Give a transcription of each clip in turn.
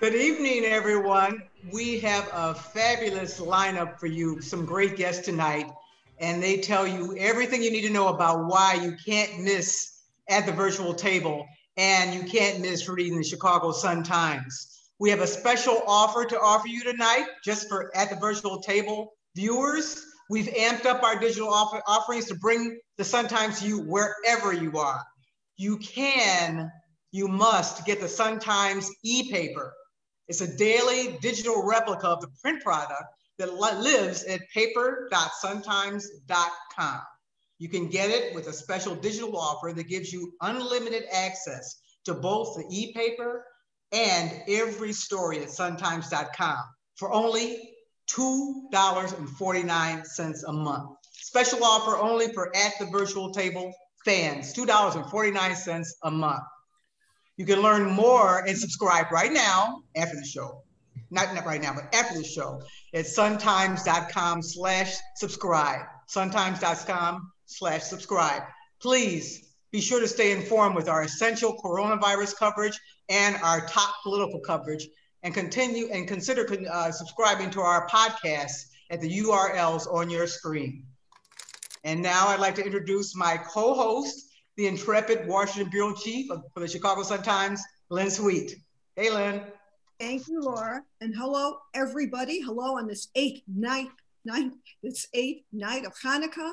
Good evening, everyone. We have a fabulous lineup for you, some great guests tonight, and they tell you everything you need to know about why you can't miss at the virtual table and you can't miss reading the Chicago Sun-Times. We have a special offer to offer you tonight just for at the virtual table viewers. We've amped up our digital offer offerings to bring the Sun-Times to you wherever you are. You can, you must get the Sun-Times e-paper. It's a daily digital replica of the print product that lives at paper.suntimes.com. You can get it with a special digital offer that gives you unlimited access to both the e-paper and every story at suntimes.com for only $2.49 a month. Special offer only for at the virtual table fans, $2.49 a month. You can learn more and subscribe right now after the show. Not, not right now, but after the show at suntimes.com slash subscribe. Suntimes.com slash subscribe. Please be sure to stay informed with our essential coronavirus coverage and our top political coverage and continue and consider uh, subscribing to our podcast at the URLs on your screen. And now I'd like to introduce my co-host, the intrepid Washington Bureau Chief of, for the Chicago Sun-Times, Lynn Sweet. Hey, Lynn. Thank you, Laura. And hello, everybody. Hello on this eighth night, night, this eighth night of Hanukkah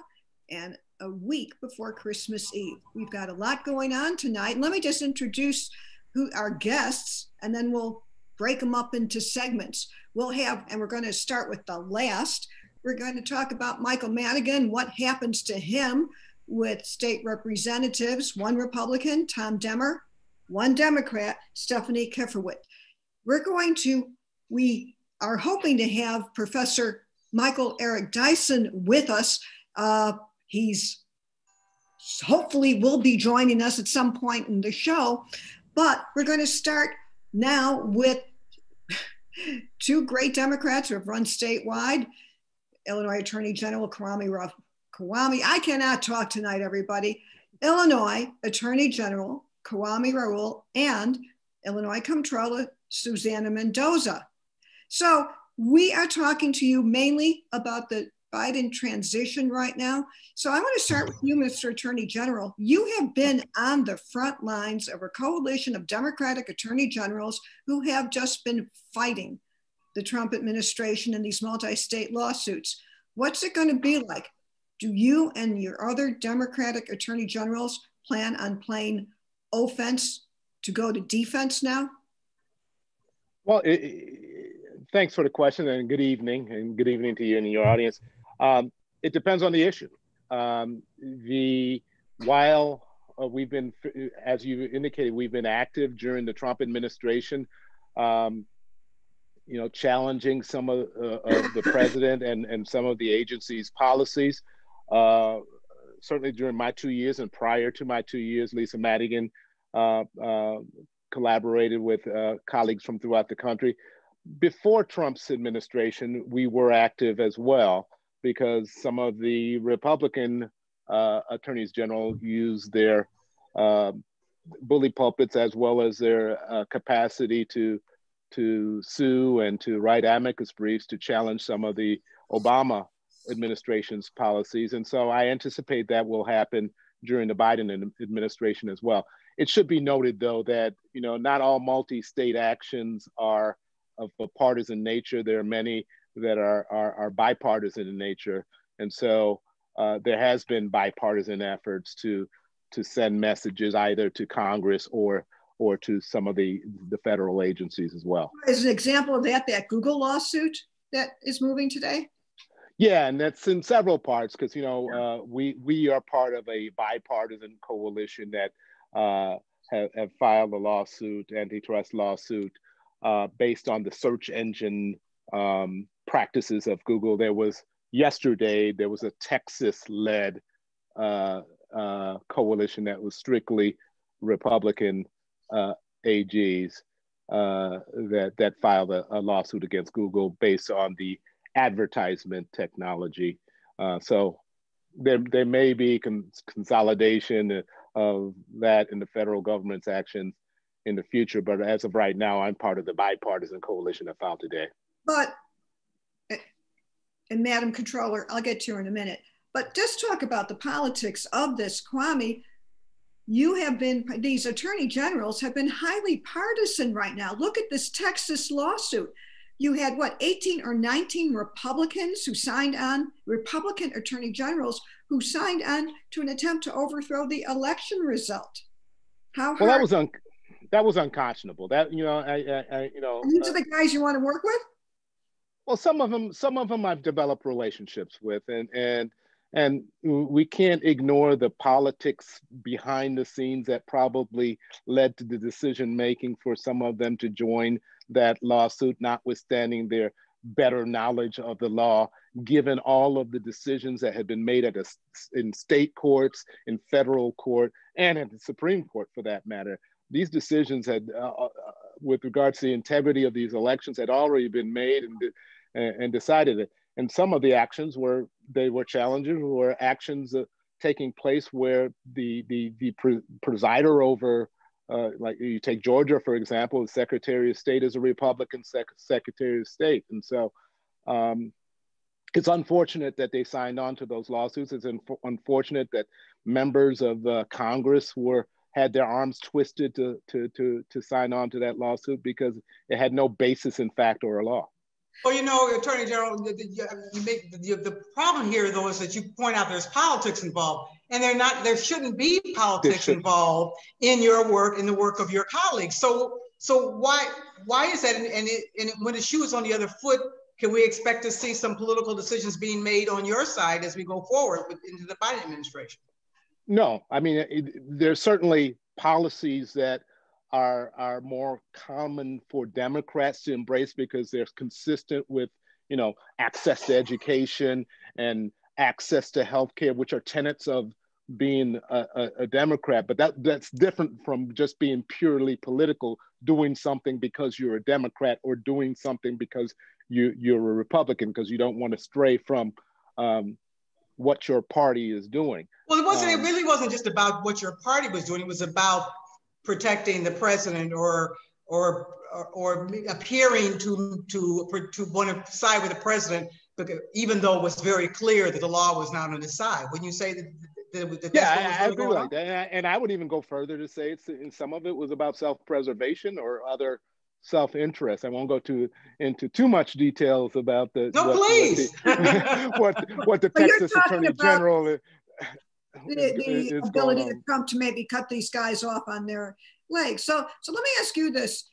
and a week before Christmas Eve. We've got a lot going on tonight. Let me just introduce who our guests, and then we'll break them up into segments. We'll have, and we're going to start with the last. We're going to talk about Michael Madigan, what happens to him with state representatives, one Republican, Tom Demmer, one Democrat, Stephanie Kifowit. We're going to, we are hoping to have Professor Michael Eric Dyson with us. Uh, he's hopefully will be joining us at some point in the show, but we're going to start now with two great Democrats who have run statewide, Illinois Attorney General Kwame Kwame, I cannot talk tonight, everybody. Illinois Attorney General Kwame Raoul and Illinois Comptroller Susana Mendoza. So we are talking to you mainly about the Biden transition right now. So I want to start with you, Mr. Attorney General. You have been on the front lines of a coalition of Democratic attorney generals who have just been fighting the Trump administration in these multi state lawsuits. What's it going to be like? Do you and your other Democratic attorney generals plan on playing offense to go to defense now? Well, it, it, thanks for the question and good evening, and good evening to you and your audience. Um, it depends on the issue. Um, the while uh, we've been, as you indicated, we've been active during the Trump administration. Um, you know, challenging some of, uh, of the president and, and some of the agency's policies. Uh, certainly during my two years and prior to my two years, Lisa Madigan uh, uh, collaborated with uh, colleagues from throughout the country. Before Trump's administration, we were active as well because some of the Republican uh, attorneys general used their bully pulpits as well as their capacity to to sue and to write amicus briefs to challenge some of the Obama administration's policies. And so I anticipate that will happen during the Biden administration as well. It should be noted, though, that you know not all multi-state actions are of a partisan nature. There are many that are are, are bipartisan in nature, and so uh, there has been bipartisan efforts to to send messages either to Congress or or to some of the the federal agencies as well. As an example of that, that Google lawsuit that is moving today. Yeah, and that's in several parts because you know uh, we we are part of a bipartisan coalition that uh, have, have, filed a lawsuit, antitrust lawsuit, uh, based on the search engine um, practices of Google. There was yesterday there was a Texas-led uh, uh, coalition that was strictly Republican uh, AGs that that filed a, a lawsuit against Google based on the advertisement technology. Uh, so there, there may be con- consolidation of that in the federal government's actions in the future. But as of right now, I'm part of the bipartisan coalition that filed today. But, and Madam Comptroller, I'll get to her in a minute. But just talk about the politics of this, Kwame. You have been, these attorney generals have been highly partisan right now. Look at this Texas lawsuit. You had what, 18 or 19 Republicans who signed on, Republican attorney generals who signed on to an attempt to overthrow the election result. How well, that was un- that was unconscionable. That you know, I, I, I you know, these uh, are the guys you want to work with. Well, some of them, some of them I've developed relationships with, and and and we can't ignore the politics behind the scenes that probably led to the decision making for some of them to join that lawsuit, notwithstanding their better knowledge of the law, given all of the decisions that had been made at a, in state courts, in federal court, and at the Supreme Court for that matter. These decisions had, uh, uh, with regards to the integrity of these elections, had already been made and, and decided. And some of the actions were they were challenges were actions uh, taking place where the the the pre- presider over uh, like you take Georgia, for example, the Secretary of State is a Republican sec- Secretary of State. And so um, it's unfortunate that they signed on to those lawsuits. It's unfortunate that members of uh, Congress were had their arms twisted to, to, to, to sign on to that lawsuit because it had no basis in fact or a law. Well, you know, Attorney General, you make the, the problem here, though, is that you point out there's politics involved, and they're not. There shouldn't be politics involved in your work, in the work of your colleagues. So, so why why is that? And, and, it, and when the shoe is on the other foot, can we expect to see some political decisions being made on your side as we go forward with, into the Biden administration? No, I mean, it, there's certainly policies that are are more common for Democrats to embrace because they're consistent with you know access to education and access to healthcare, which are tenets of being a, a, a, Democrat. But that that's different from just being purely political, doing something because you're a Democrat or doing something because you you're a Republican because you don't want to stray from um, what your party is doing. Well, it wasn't. Um, it really wasn't just about what your party was doing. It was about protecting the president or or or, appearing to to to want to side with the president, because even though it was very clear that the law was not on his side. When you say that. that, that yeah, I, I agree with that, and I would even go further to say it's and some of it was about self-preservation or other self-interest. I won't go to into too much details about the no, what, please. What the, what, what the Texas Attorney General uh, the, the ability of Trump to maybe cut these guys off on their legs. So, so let me ask you this.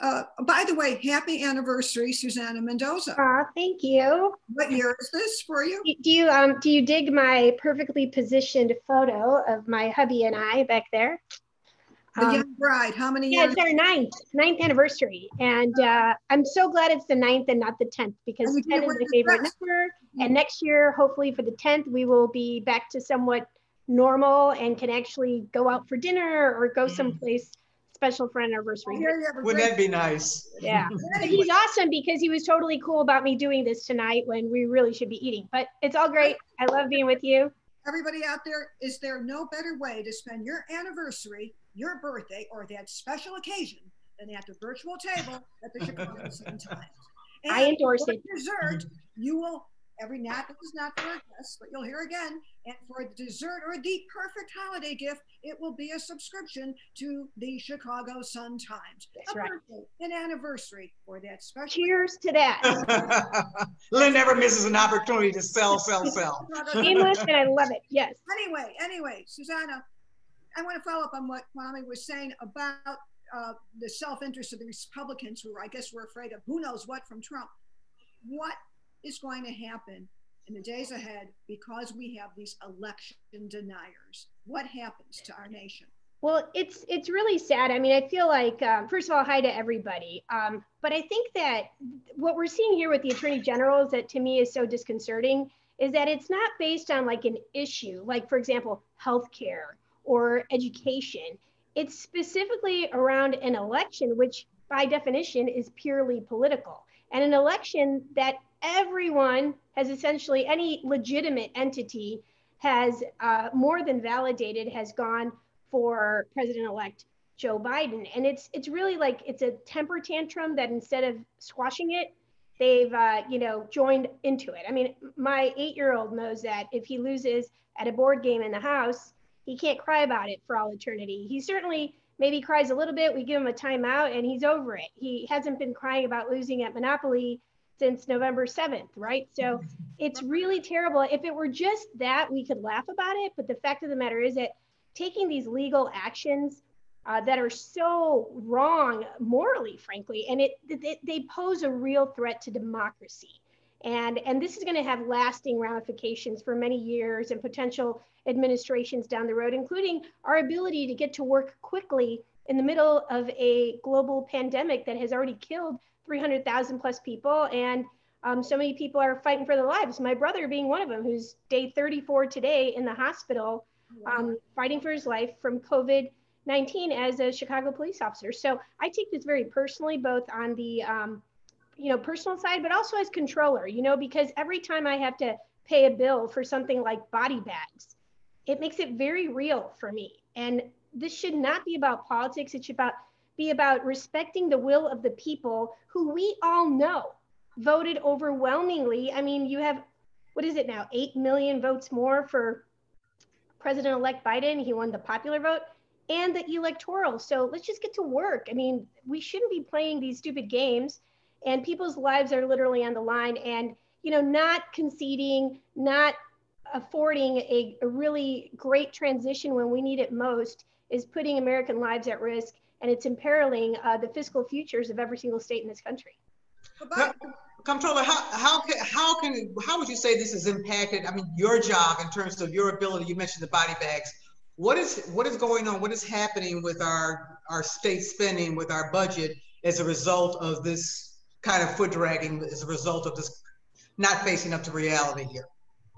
Uh, by the way, happy anniversary, Susana Mendoza. Ah, thank you. What year is this for you? Do you um do you dig my perfectly positioned photo of my hubby and I back there? The um, young bride. How many? Yeah, years? it's our ninth ninth anniversary, and uh, I'm so glad it's the ninth and not the tenth because ten is my favorite number. And next year, hopefully for the tenth, we will be back to somewhat normal and can actually go out for dinner or go mm. someplace special for an anniversary. Wouldn't that be nice? Yeah. he's awesome because he was totally cool about me doing this tonight when we really should be eating. But it's all great. I love being with you. Everybody out there, is there no better way to spend your anniversary, your birthday, or that special occasion than at the virtual table at the Chicago Sun Times? And I endorse it. Dessert, you will every night. This is not for a guest, but you'll hear again. And for the dessert or the perfect holiday gift, it will be a subscription to the Chicago Sun Times. That's a right. Birthday, an anniversary for that special. Cheers to that. Lynn never misses an opportunity to sell, sell, sell. Shameless, and I love it. Yes. Anyway, anyway, Susana, I want to follow up on what Kwame was saying about uh, the self-interest of the Republicans, who I guess were afraid of who knows what from Trump. What is going to happen in the days ahead because we have these election deniers? What happens to our nation? Well, it's it's really sad. I mean, I feel like um, first of all, hi to everybody. Um, but I think that what we're seeing here with the attorney generals that to me is so disconcerting is that it's not based on like an issue, like for example, healthcare or education. It's specifically around an election, which by definition is purely political, and an election that everyone has essentially, any legitimate entity has uh, more than validated, has gone for President elect Joe Biden. And it's it's really like it's a temper tantrum that instead of squashing it, they've uh, you know joined into it. I mean, my eight-year-old knows that if he loses at a board game in the house, he can't cry about it for all eternity. He certainly maybe cries a little bit. We give him a timeout and he's over it. He hasn't been crying about losing at Monopoly since November 7th, right? So it's really terrible. If it were just that, we could laugh about it. But the fact of the matter is that taking these legal actions uh, that are so wrong morally, frankly, and it, it they pose a real threat to democracy. And, and this is going to have lasting ramifications for many years and potential administrations down the road, including our ability to get to work quickly in the middle of a global pandemic that has already killed 300,000 plus people. And um, so many people are fighting for their lives. My brother being one of them, who's day 34 today in the hospital, um, fighting for his life from COVID 19 as a Chicago police officer. So I take this very personally, both on the um, you know personal side, but also as comptroller. You know, because every time I have to pay a bill for something like body bags, it makes it very real for me. And this should not be about politics. It should about be about respecting the will of the people who we all know voted overwhelmingly. I mean, you have what is it now? 8 million votes more for President elect Biden. He won the popular vote and the electoral. So let's just get to work. I mean, we shouldn't be playing these stupid games and people's lives are literally on the line and you know not conceding, not affording a, a really great transition when we need it most is putting American lives at risk and it's imperiling uh, the fiscal futures of every single state in this country. Comptroller, how, how can how can how would you say this has impacted? I mean, your job in terms of your ability. You mentioned the body bags. What is what is going on? What is happening with our our state spending, with our budget, as a result of this kind of foot dragging, as a result of this not facing up to reality here?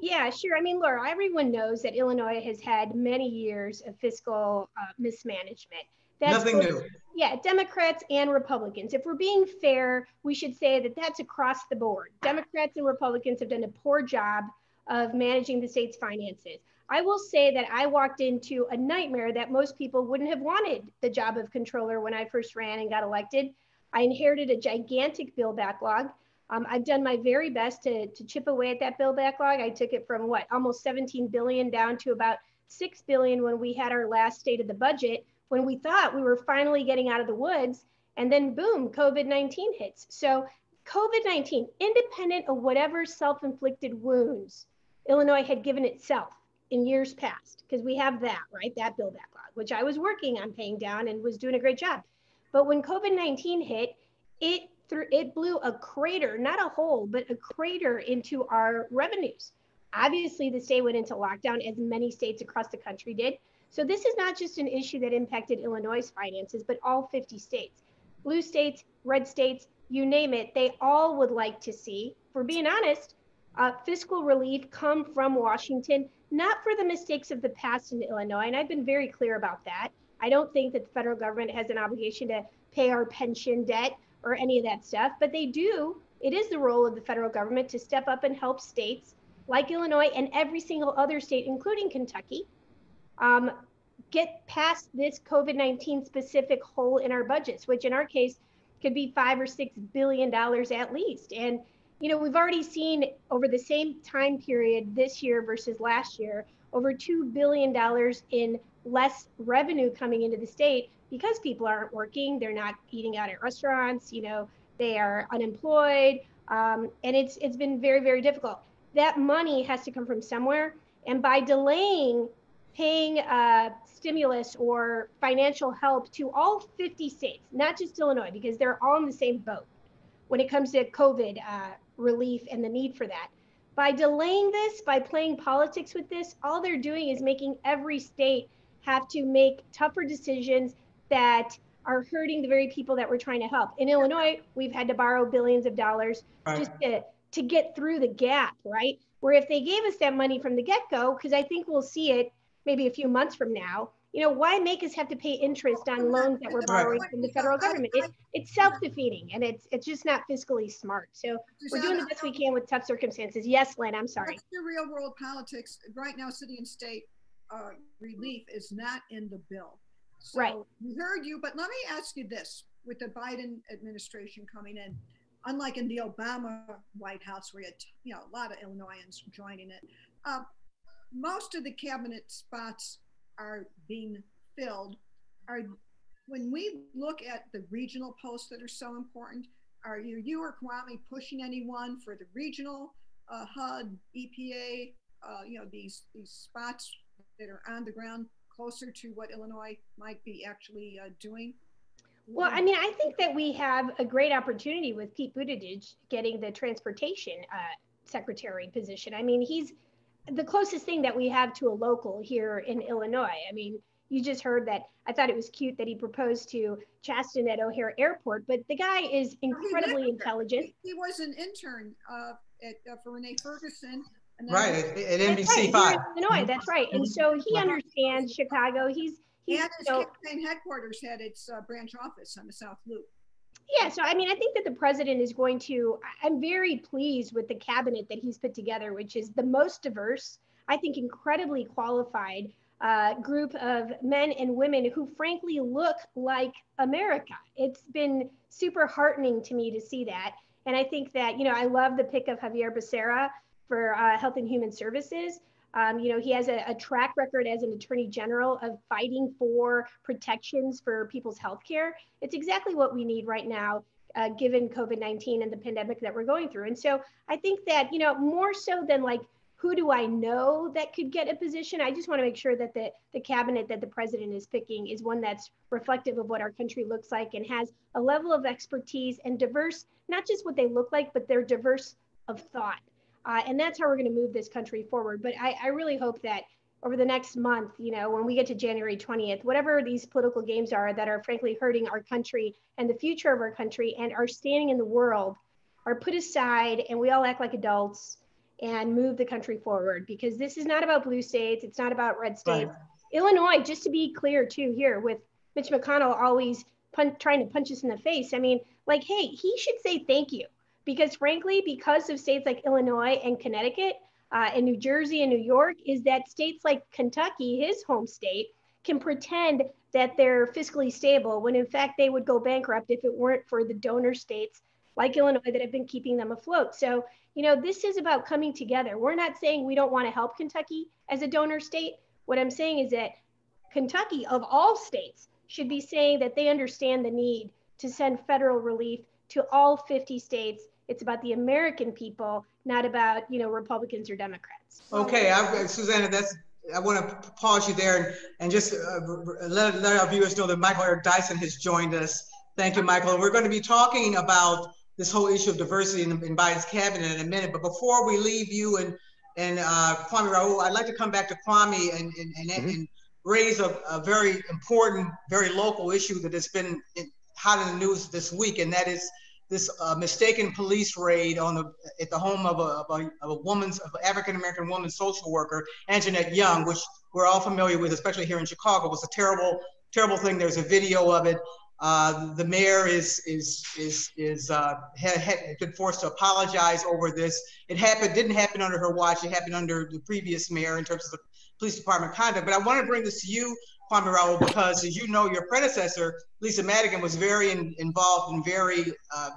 Yeah, sure. I mean, Laura, everyone knows that Illinois has had many years of fiscal uh, mismanagement. That's Nothing both, new. Yeah, Democrats and Republicans. If we're being fair, we should say that that's across the board. Democrats and Republicans have done a poor job of managing the state's finances. I will say that I walked into a nightmare that most people wouldn't have wanted the job of comptroller when I first ran and got elected. I inherited a gigantic bill backlog. Um, I've done my very best to, to chip away at that bill backlog. I took it from what almost 17 billion down to about 6 billion when we had our last state of the budget, when we thought we were finally getting out of the woods. And then boom, COVID 19 hits. So, COVID 19, independent of whatever self inflicted wounds Illinois had given itself in years past, because we have that, right? That bill backlog, which I was working on paying down and was doing a great job. But when COVID 19 hit, it through it blew a crater, not a hole, but a crater into our revenues. Obviously, the state went into lockdown, as many states across the country did. So this is not just an issue that impacted Illinois' finances, but all 50 states. Blue states, red states, you name it, they all would like to see, for being honest, uh, fiscal relief come from Washington, not for the mistakes of the past in Illinois. And I've been very clear about that. I don't think that the federal government has an obligation to pay our pension debt or any of that stuff, but they do. It is the role of the federal government to step up and help states like Illinois and every single other state, including Kentucky, um, get past this COVID 19 specific hole in our budgets, which in our case could be five or six billion dollars at least. And, you know, we've already seen over the same time period this year versus last year, over $2 billion in less revenue coming into the state because people aren't working, they're not eating out at restaurants, you know, they are unemployed, um, and it's it's been very very difficult. That money has to come from somewhere, and by delaying paying uh, stimulus or financial help to all 50 states, not just Illinois, because they're all in the same boat when it comes to COVID uh, relief and the need for that. By delaying this, by playing politics with this, all they're doing is making every state have to make tougher decisions that are hurting the very people that we're trying to help. In Illinois, we've had to borrow billions of dollars right. just to, to get through the gap, right? Where if they gave us that money from the get go, because I think we'll see it maybe a few months from now, you know, why make us have to pay interest on loans that we're borrowing from the federal government? It, it's self-defeating and it's it's just not fiscally smart. So we're doing the best we can with tough circumstances. Yes, Lynn, I'm sorry. the real world politics. Right now, city and state uh, relief is not in the bill. So right. We heard you, but let me ask you this: with the Biden administration coming in, unlike in the Obama White House, where you had you know a lot of Illinoisans joining it, uh, most of the cabinet spots are being filled. Are when we look at the regional posts that are so important, are you you or Kwame pushing anyone for the regional uh, HUD, EPA, uh, you know these these spots that are on the ground closer to what Illinois might be actually uh, doing? Well, I mean, I think that we have a great opportunity with Pete Buttigieg getting the transportation uh, secretary position. I mean, he's the closest thing that we have to a local here in Illinois. I mean, you just heard that. I thought it was cute that he proposed to Chasten at O'Hare Airport, but the guy is incredibly intelligent. He was an intern uh, at, uh, for Renee Ferguson. Right at, at NBC right, Five. Illinois, that's right. And so he understands Chicago. He's he's and his so, campaign headquarters had its uh, branch office on the South Loop. Yeah. So I mean, I think that the president is going to. I'm very pleased with the cabinet that he's put together, which is the most diverse. I think incredibly qualified uh, group of men and women who frankly look like America. It's been super heartening to me to see that. And I think that, you know, I love the pick of Xavier Becerra for uh, Health and Human Services. Um, you know, he has a, a, track record as an attorney general of fighting for protections for people's health care. It's exactly what we need right now, uh, given COVID 19 and the pandemic that we're going through. And so I think that, you know, more so than like who do I know that could get a position? I just want to make sure that the, the cabinet that the president is picking is one that's reflective of what our country looks like and has a level of expertise and diverse, not just what they look like, but they're diverse of thought. Uh, and that's how we're going to move this country forward. But I, I really hope that over the next month, you know, when we get to January 20th, whatever these political games are that are frankly hurting our country and the future of our country and our standing in the world are put aside and we all act like adults and move the country forward because this is not about blue states. It's not about red states. Right. Illinois, just to be clear too, here with Mitch McConnell always pun- trying to punch us in the face. I mean, like, hey, he should say thank you because frankly, because of states like Illinois and Connecticut uh, and New Jersey and New York, is that states like Kentucky, his home state, can pretend that they're fiscally stable when in fact they would go bankrupt if it weren't for the donor states like Illinois that have been keeping them afloat. So you know, this is about coming together. We're not saying we don't want to help Kentucky as a donor state. What I'm saying is that Kentucky, of all states, should be saying that they understand the need to send federal relief to all 50 states. It's about the American people, not about, you know, Republicans or Democrats. Okay, I, Susana, that's I want to pause you there and, and just uh, let, let our viewers know that Michael Eric Dyson has joined us. Thank you, Michael. We're going to be talking about this whole issue of diversity in, in Biden's cabinet in a minute. But before we leave you and and uh, Kwame Raoul, I'd like to come back to Kwame and and, and, mm-hmm. and raise a, a, very important, very local issue that has been hot in the news this week, and that is this uh, mistaken police raid on the at the home of a, of a, of a woman's of African American woman social worker, Anjanette Young, which we're all familiar with, especially here in Chicago, was a terrible, terrible thing. There's a video of it. Uh, the mayor is is is is uh, had, had been forced to apologize over this. It happened didn't happen under her watch. It happened under the previous mayor in terms of the police department conduct. But I want to bring this to you, Because as you know, your predecessor Lisa Madigan was very in, involved and very uh,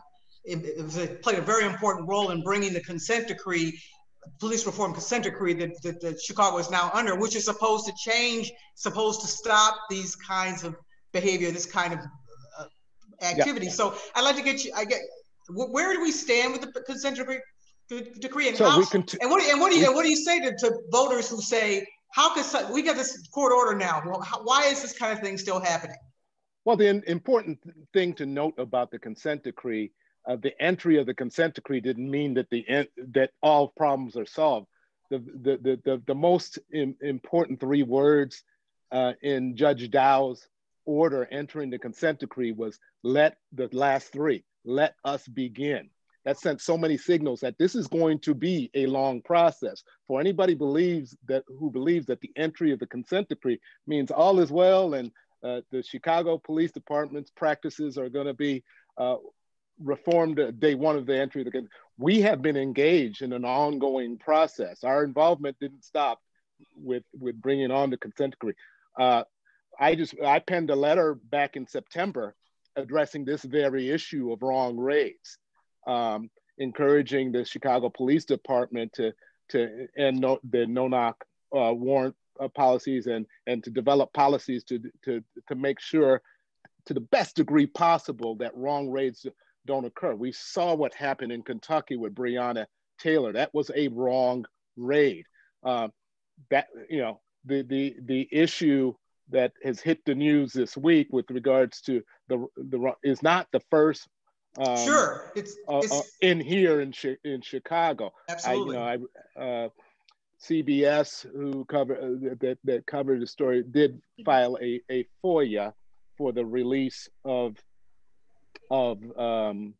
it, it, was a, played a very important role in bringing the consent decree police reform consent decree that, that, that, Chicago is now under, which is supposed to change, supposed to stop these kinds of behavior, this kind of activity. Yeah. So I'd like to get you. I get where do we stand with the consent decree, decree and so how? Cont- and what and what do you and what do you say to, to voters who say how could we got this court order now? Well, how, why is this kind of thing still happening? Well, the important thing to note about the consent decree, uh, the entry of the consent decree didn't mean that the that all problems are solved. The the the the, the most important three words uh, in Judge Dow's order entering the consent decree was let the last three, let us begin. That sent so many signals that this is going to be a long process. For anybody believes that who believes that the entry of the consent decree means all is well and uh, the Chicago Police Department's practices are going to be uh, reformed day one of the entry of the we have been engaged in an ongoing process. Our involvement didn't stop with with bringing on the consent decree. Uh, I just I penned a letter back in September addressing this very issue of wrong raids, um, encouraging the Chicago Police Department to to end no, the no knock uh, warrant uh, policies and and to develop policies to to to make sure to the best degree possible that wrong raids don't occur. We saw what happened in Kentucky with Breonna Taylor. That was a wrong raid. Uh, that you know the the the issue that has hit the news this week with regards to the the is not the first. Um, sure, it's, uh, it's... Uh, in here in in Chicago. Absolutely. I, you know, I uh, CBS who cover uh, that that covered the story did file a a FOIA for the release of of um,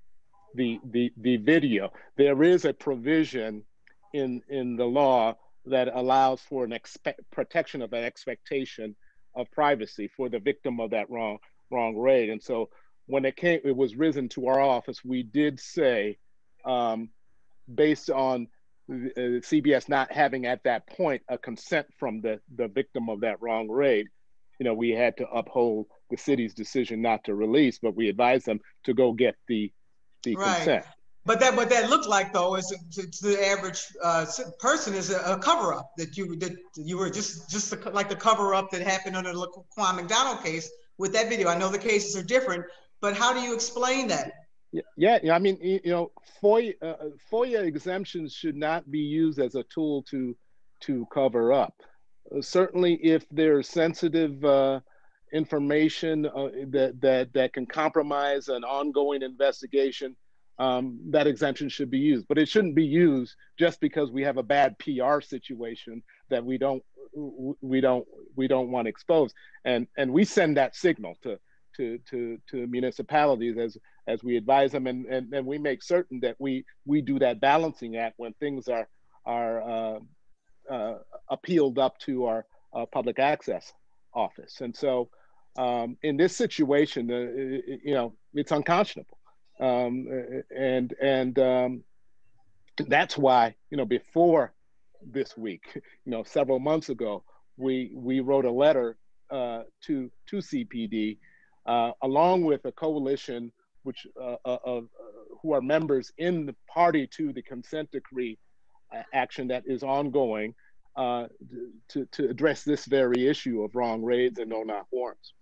the the the video. There is a provision in in the law that allows for an expect protection of an expectation of privacy for the victim of that wrong wrong raid. And so when it came, it was risen to our office. We did say, um, based on uh, CBS not having at that point a consent from the the victim of that wrong raid, you know, we had to uphold the city's decision not to release, but we advised them to go get the the right. consent. But that what that looked like though is to, to the average uh, person is a, a, cover up that you that you were just just the, like the cover up that happened under the Laquan McDonald case with that video. I know the cases are different, but how do you explain that? Yeah, yeah. I mean, you know, FOIA, uh, FOIA exemptions should not be used as a tool to to cover up. Uh, certainly, if there's sensitive uh, information uh, that that that can compromise an ongoing investigation, um, that exemption should be used. But it shouldn't be used just because we have a bad PR situation that we don't we don't we don't want exposed. And and we send that signal to to to to municipalities as as we advise them and and, and we make certain that we we do that balancing act when things are are uh, uh, appealed up to our uh, public access office. And so um, in this situation, uh, you know, it's unconscionable um, and and um, that's why you know before this week, you know, several months ago, we we wrote a letter uh, to to CPD uh, along with a coalition which uh, uh of uh, who are members in the party to the consent decree uh, action that is ongoing to to address this very issue of wrong raids and no knock warrants.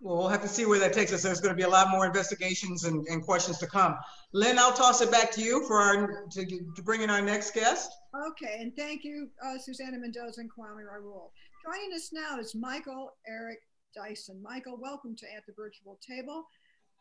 Well, we'll have to see where that takes us. There's going to be a lot more investigations and, and questions to come. Lynn, I'll toss it back to you for our to, to bring in our next guest. Okay, and thank you, uh, Susana Mendoza and Kwame Raoul. Joining us now is Michael Eric Dyson. Michael, welcome to At the Virtual Table.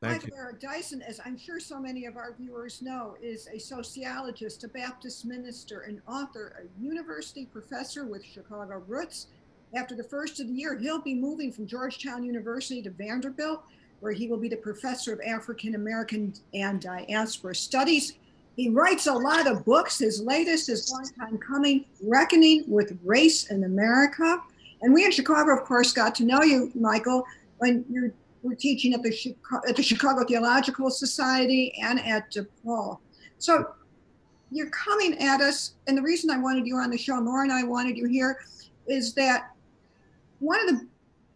Thank Michael Dyson, as I'm sure so many of our viewers know, is a sociologist, a Baptist minister, an author, a university professor with Chicago roots, after the first of the year, he'll be moving from Georgetown University to Vanderbilt, where he will be the professor of African American and Diaspora Studies. He writes a lot of books. His latest is Long Time Coming Reckoning with Race in America. And we in Chicago, of course, got to know you, Michael, when you were teaching at the, Chicago, at the Chicago Theological Society and at DePaul. So you're coming at us, and the reason I wanted you on the show, Laura and I wanted you here, is that one of the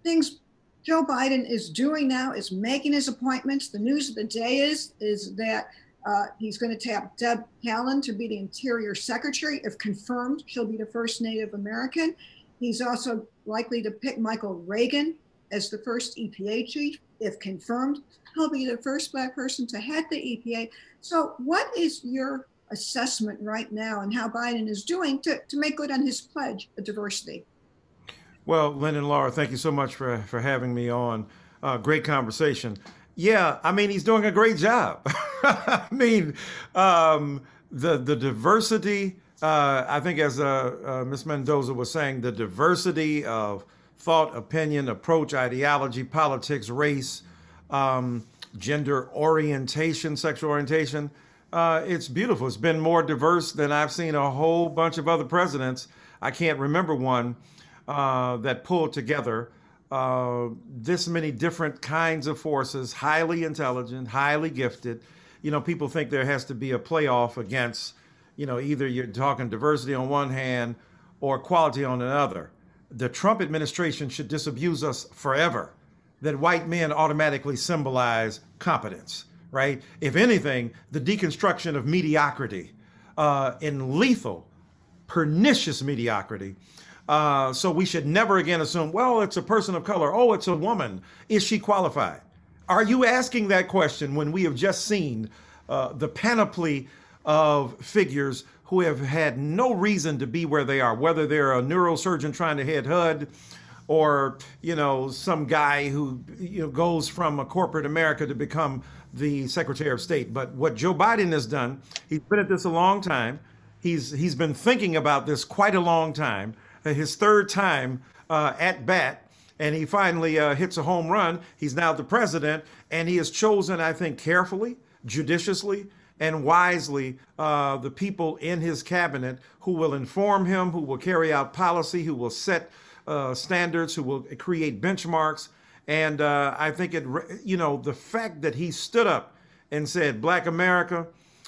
things Joe Biden is doing now is making his appointments. The news of the day is is that uh, he's going to tap Deb Haaland to be the Interior Secretary. If confirmed, she'll be the first Native American. He's also likely to pick Michael Regan as the first EPA chief. If confirmed, he'll be the first Black person to head the EPA. So, what is your assessment right now and how Biden is doing to, to make good on his pledge of diversity? Well, Lynn and Laura, thank you so much for, for having me on. Uh, great conversation. Yeah, I mean, he's doing a great job. I mean, um, the the diversity. Uh, I think, as uh, uh Ms. Mendoza was saying, the diversity of thought, opinion, approach, ideology, politics, race, um, gender orientation, sexual orientation. Uh, it's beautiful. It's been more diverse than I've seen a whole bunch of other presidents. I can't remember one uh, that pulled together uh, this many different kinds of forces, highly intelligent, highly gifted. You know, people think there has to be a playoff against, you know, either you're talking diversity on one hand or quality on another. the Trump administration should disabuse us forever that white men automatically symbolize competence, right? If anything, the deconstruction of mediocrity uh, in lethal, pernicious mediocrity. Uh, so we should never again assume, well, it's a person of color. Oh, it's a woman. Is she qualified? Are you asking that question when we have just seen uh, the panoply of figures who have had no reason to be where they are, whether they're a neurosurgeon trying to head HUD or, you know, some guy who you know, goes from a corporate America to become the Secretary of State. But what Joe Biden has done, he's been at this a long time. He's, he's been thinking about this quite a long time. His third time uh, at bat, and he finally uh, hits a home run. He's now the president, and he has chosen, I think, carefully, judiciously, and wisely uh, the people in his cabinet who will inform him, who will carry out policy, who will set uh, standards, who will create benchmarks. And uh, I think it, you know, the fact that he stood up and said, Black America,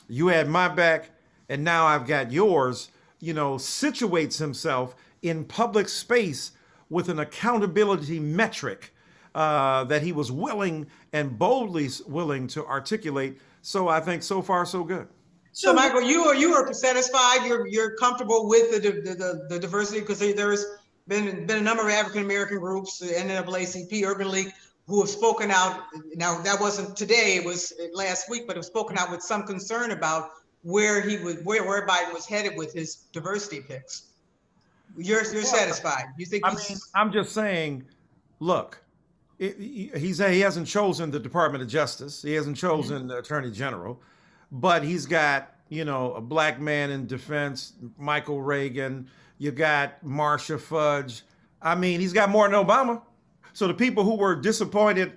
you had my back, and now I've got yours, you know, situates himself in public space with an accountability metric uh, that he was willing and boldly willing to articulate so I think so far so good. So, Michael, you are you are satisfied? You're you're comfortable with the the, the, the diversity because there's been been a number of African American groups, the NAACP, Urban League, who have spoken out. Now that wasn't today; it was last week, but have spoken out with some concern about where he would where where Biden was headed with his diversity picks. You're you're satisfied? You think? I mean, I'm just saying. Look, he's he hasn't chosen the Department of Justice. He hasn't chosen mm-hmm. the Attorney General, but he's got you know a black man in defense, Michael Regan. You got Marcia Fudge. I mean, he's got more than Obama. So the people who were disappointed,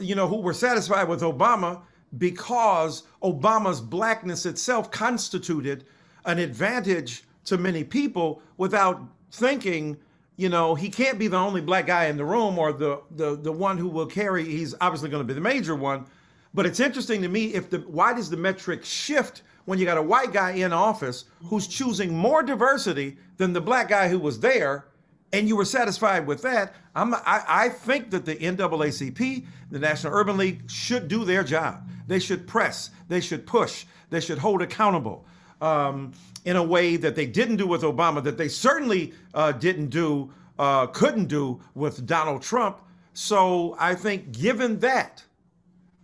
you know, who were satisfied with Obama because Obama's blackness itself constituted an advantage to many people without thinking you know, he can't be the only black guy in the room or the the the one who will carry. He's obviously going to be the major one. But it's interesting to me if the why does the metric shift when you got a white guy in office who's choosing more diversity than the black guy who was there, and you were satisfied with that? I'm I, I think that the NAACP, the National Urban League, should do their job. They should press. They should push. They should hold accountable. Um, in a way that they didn't do with Obama, that they certainly uh, didn't do, uh, couldn't do with Donald Trump. So I think, given that,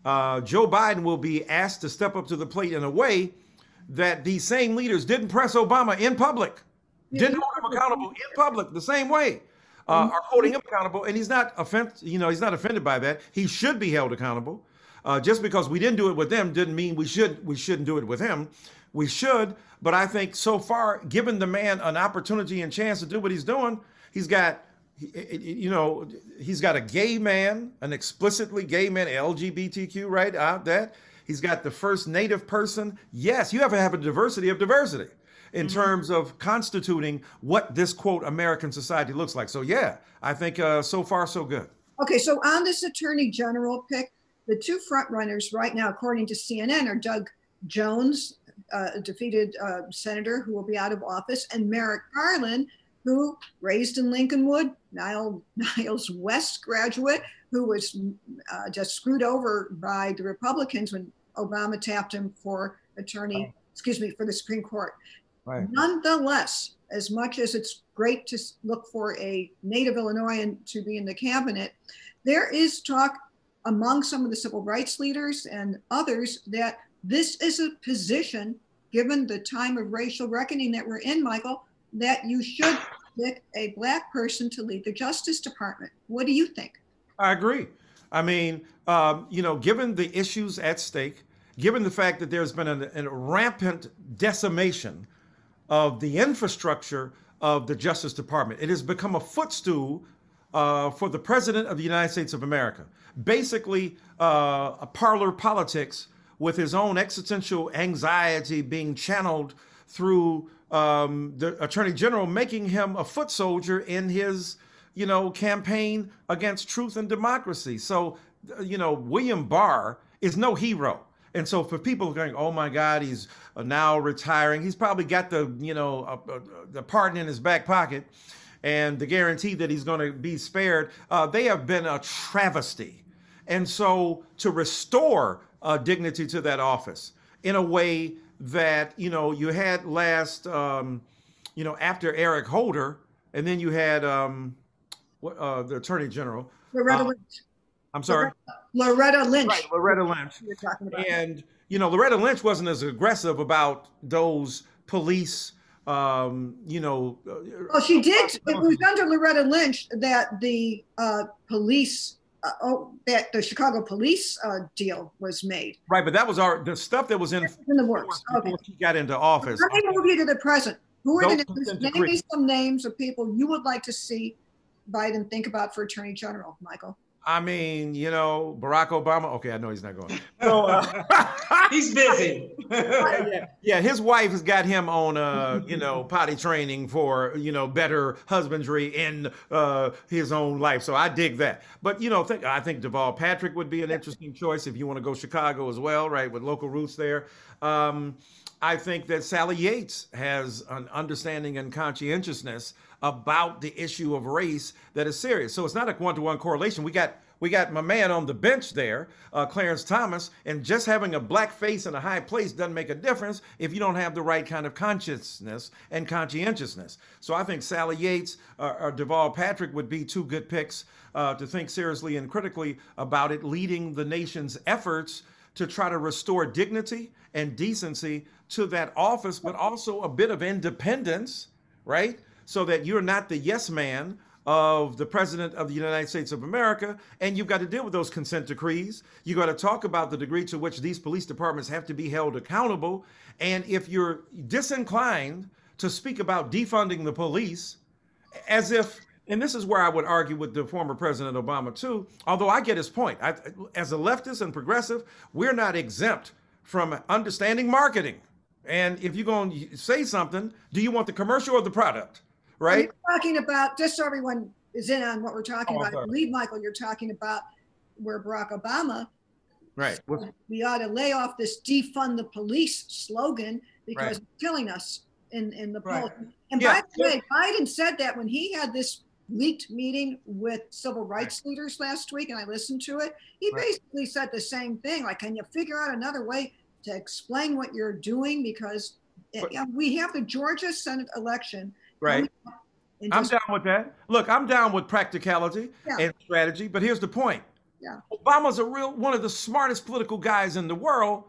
uh, Joe Biden will be asked to step up to the plate in a way that these same leaders didn't press Obama in public, didn't hold him accountable in public the same way. Uh, are holding him accountable, and he's not offended. You know, he's not offended by that. He should be held accountable. Uh, just because we didn't do it with them didn't mean we should we shouldn't do it with him. We should, but I think so far, given the man an opportunity and chance to do what he's doing, he's got, you know, he's got a gay man, an explicitly gay man, LGBTQ, right? Out that. He's got the first native person. Yes, you have to have a diversity of diversity in mm-hmm. terms of constituting what this quote American society looks like. So yeah, I think uh, so far so good. Okay, so on this attorney general pick, the two front runners right now, according to CNN, are Doug Jones, uh, defeated uh, senator who will be out of office, and Merrick Garland, who raised in Lincolnwood, Nile, Niles West graduate, who was uh, just screwed over by the Republicans when Obama tapped him for attorney, excuse me, for the Supreme Court. Right. Nonetheless, as much as it's great to look for a native Illinoisan to be in the cabinet, there is talk among some of the civil rights leaders and others that this is a position, given the time of racial reckoning that we're in, Michael, that you should pick a black person to lead the Justice Department. What do you think? I agree. I mean, um, you know, given the issues at stake, given the fact that there's been a, rampant decimation of the infrastructure of the Justice Department, it has become a footstool uh, for the President of the United States of America. Basically, uh, a parlor politics with his own existential anxiety being channeled through um, the attorney general, making him a foot soldier in his, you know, campaign against truth and democracy. So, you know, William Barr is no hero. And so for people going, oh my God, he's now retiring, he's probably got the, you know, uh, uh, the pardon in his back pocket. and the guarantee that he's going to be spared, uh, they have been a travesty. And so to restore uh, dignity to that office in a way that, you know, you had last, um, you know, after Eric Holder, and then you had um, uh, the Attorney General. Loretta uh, Lynch. I'm sorry? Loretta Lynch. Right, Loretta Lynch. You're talking about. And, you know, Loretta Lynch wasn't as aggressive about those police um, you know. Uh, well, she did. It was under Loretta Lynch that the uh, police, uh, oh, that the Chicago police uh, deal was made. Right, but that was our the stuff that was in, in the works. Okay. She got into office. Let me move you to the present. Who are the names? Name me some names of people you would like to see Biden think about for Attorney General, Michael. I mean, you know, Barack Obama. Okay, I know he's not going. So, uh, he's busy. yeah, yeah, his wife has got him on, uh, you know, potty training for you know better husbandry in uh, his own life. So I dig that. But you know, think, I think Deval Patrick would be an interesting choice if you want to go Chicago as well, right, with local roots there. Um, I think that Sally Yates has an understanding and conscientiousness about the issue of race that is serious. So it's not a one-to-one correlation. We got we got my man on the bench there, uh, Clarence Thomas, and just having a black face in a high place doesn't make a difference if you don't have the right kind of consciousness and conscientiousness. So I think Sally Yates uh, or Deval Patrick would be two good picks uh, to think seriously and critically about it, leading the nation's efforts to try to restore dignity and decency to that office, but also a bit of independence, right? So that you're not the yes man of the president of the United States of America, and you've got to deal with those consent decrees. You got to talk about the degree to which these police departments have to be held accountable. And if you're disinclined to speak about defunding the police, as if, and this is where I would argue with the former President Obama too, although I get his point. I, as a leftist and progressive, we're not exempt from understanding marketing. And if you're going to say something, do you want the commercial or the product? Right? We're talking about, just so everyone is in on what we're talking oh, about, I believe, Michael, you're talking about where Barack Obama. Right. We ought to lay off this defund the police slogan because right. it's killing us in, in the polls. Right. And yeah. by the way, Biden said that when he had this leaked meeting with civil rights right. leaders last week, and I listened to it. He basically said the same thing. Like, can you figure out another way to explain what you're doing because eh, but, we have the Georgia Senate election. Right. I'm down with that. Look, I'm down with practicality yeah. and strategy, but here's the point. Yeah. Obama's a real one of the smartest political guys in the world.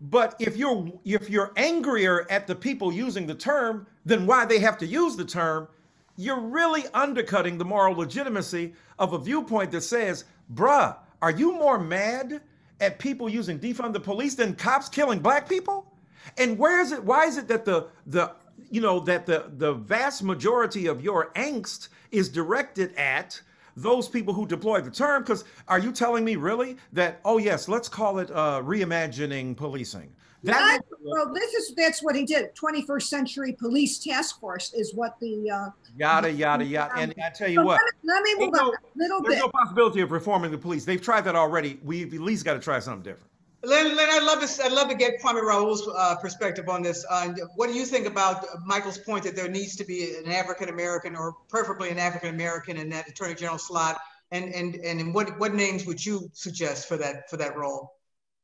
But if you're if you're angrier at the people using the term than why they have to use the term, you're really undercutting the moral legitimacy of a viewpoint that says, bruh, are you more mad at people using defund the police than cops killing black people? And where is it? Why is it that the the you know that the the vast majority of your angst is directed at those people who deploy the term? Because are you telling me really that oh yes, let's call it uh, reimagining policing? That well, this is that's what he did. 21st Century Police Task Force is what the uh, yada yada yada. And I tell you what, let me, move on a little there's bit. no possibility of reforming the police. They've tried that already. We've at least got to try something different. Lynn, Lynn, I'd love to I'd love to get Kwame Raoul's uh, perspective on this. Uh, what do you think about Michael's point that there needs to be an African American or preferably an African American in that Attorney General slot? And and and what what names would you suggest for that for that role?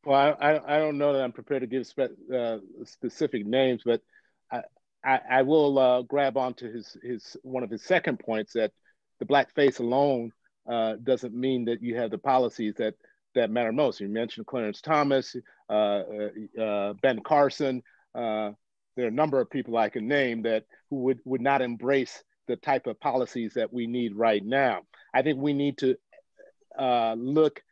Well, I, I don't know that I'm prepared to give spe- uh, specific names, but I, I, I will uh, grab onto his, his one of his second points that the black face alone uh, doesn't mean that you have the policies that, that matter most. You mentioned Clarence Thomas, uh, uh, uh, Ben Carson. there are a number of people I can name that who would, would not embrace the type of policies that we need right now. I think we need to look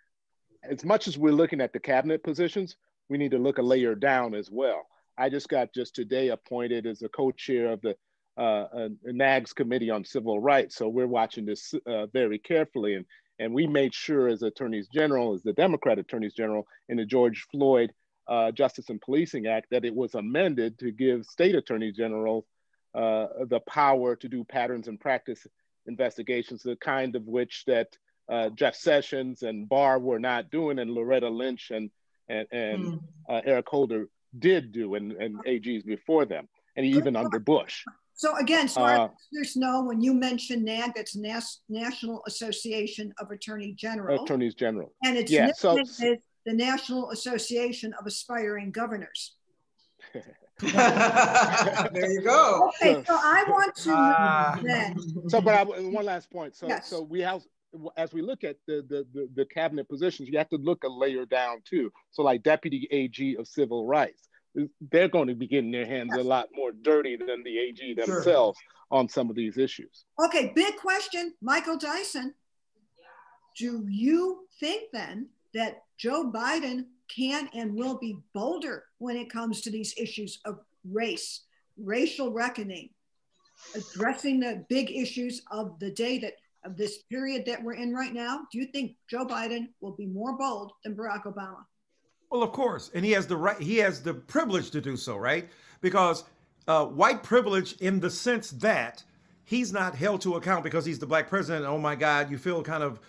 as much as we're looking at the cabinet positions, we need to look a layer down as well. I just got just today appointed as a co-chair of the uh, NAAG's Committee on Civil Rights. So we're watching this uh, very carefully. And, and we made sure as attorneys general, as the Democrat attorneys general in the George Floyd uh, Justice and Policing Act, that it was amended to give state attorney generals uh, the power to do patterns and practice investigations, the kind of which that uh, Jeff Sessions and Barr were not doing, and Loretta Lynch and and, and mm. uh, Eric Holder did do, and, and AGs before them, and even under Bush. So again, so uh, there's no when you mention NAAG, that's Nas- National Association of Attorney General. Attorneys General. And it's yeah, so, the National Association of Aspiring Governors. there you go. Okay, so I want to uh, then. So, but I, one last point. So, yes. so we have as we look at the, the, the the cabinet positions, you have to look a layer down too. So, like Deputy AG of Civil Rights, they're going to be getting their hands a lot more dirty than the AG themselves sure. on some of these issues. Okay, big question, Michael Dyson. Do you think then that Joe Biden can and will be bolder when it comes to these issues of race, racial reckoning, addressing the big issues of the day that of this period that we're in right now? Do you think Joe Biden will be more bold than Barack Obama? Well, of course, and he has the right, he has the privilege to do so, right? Because uh, white privilege, in the sense that he's not held to account because he's the black president. Oh my God, you feel kind of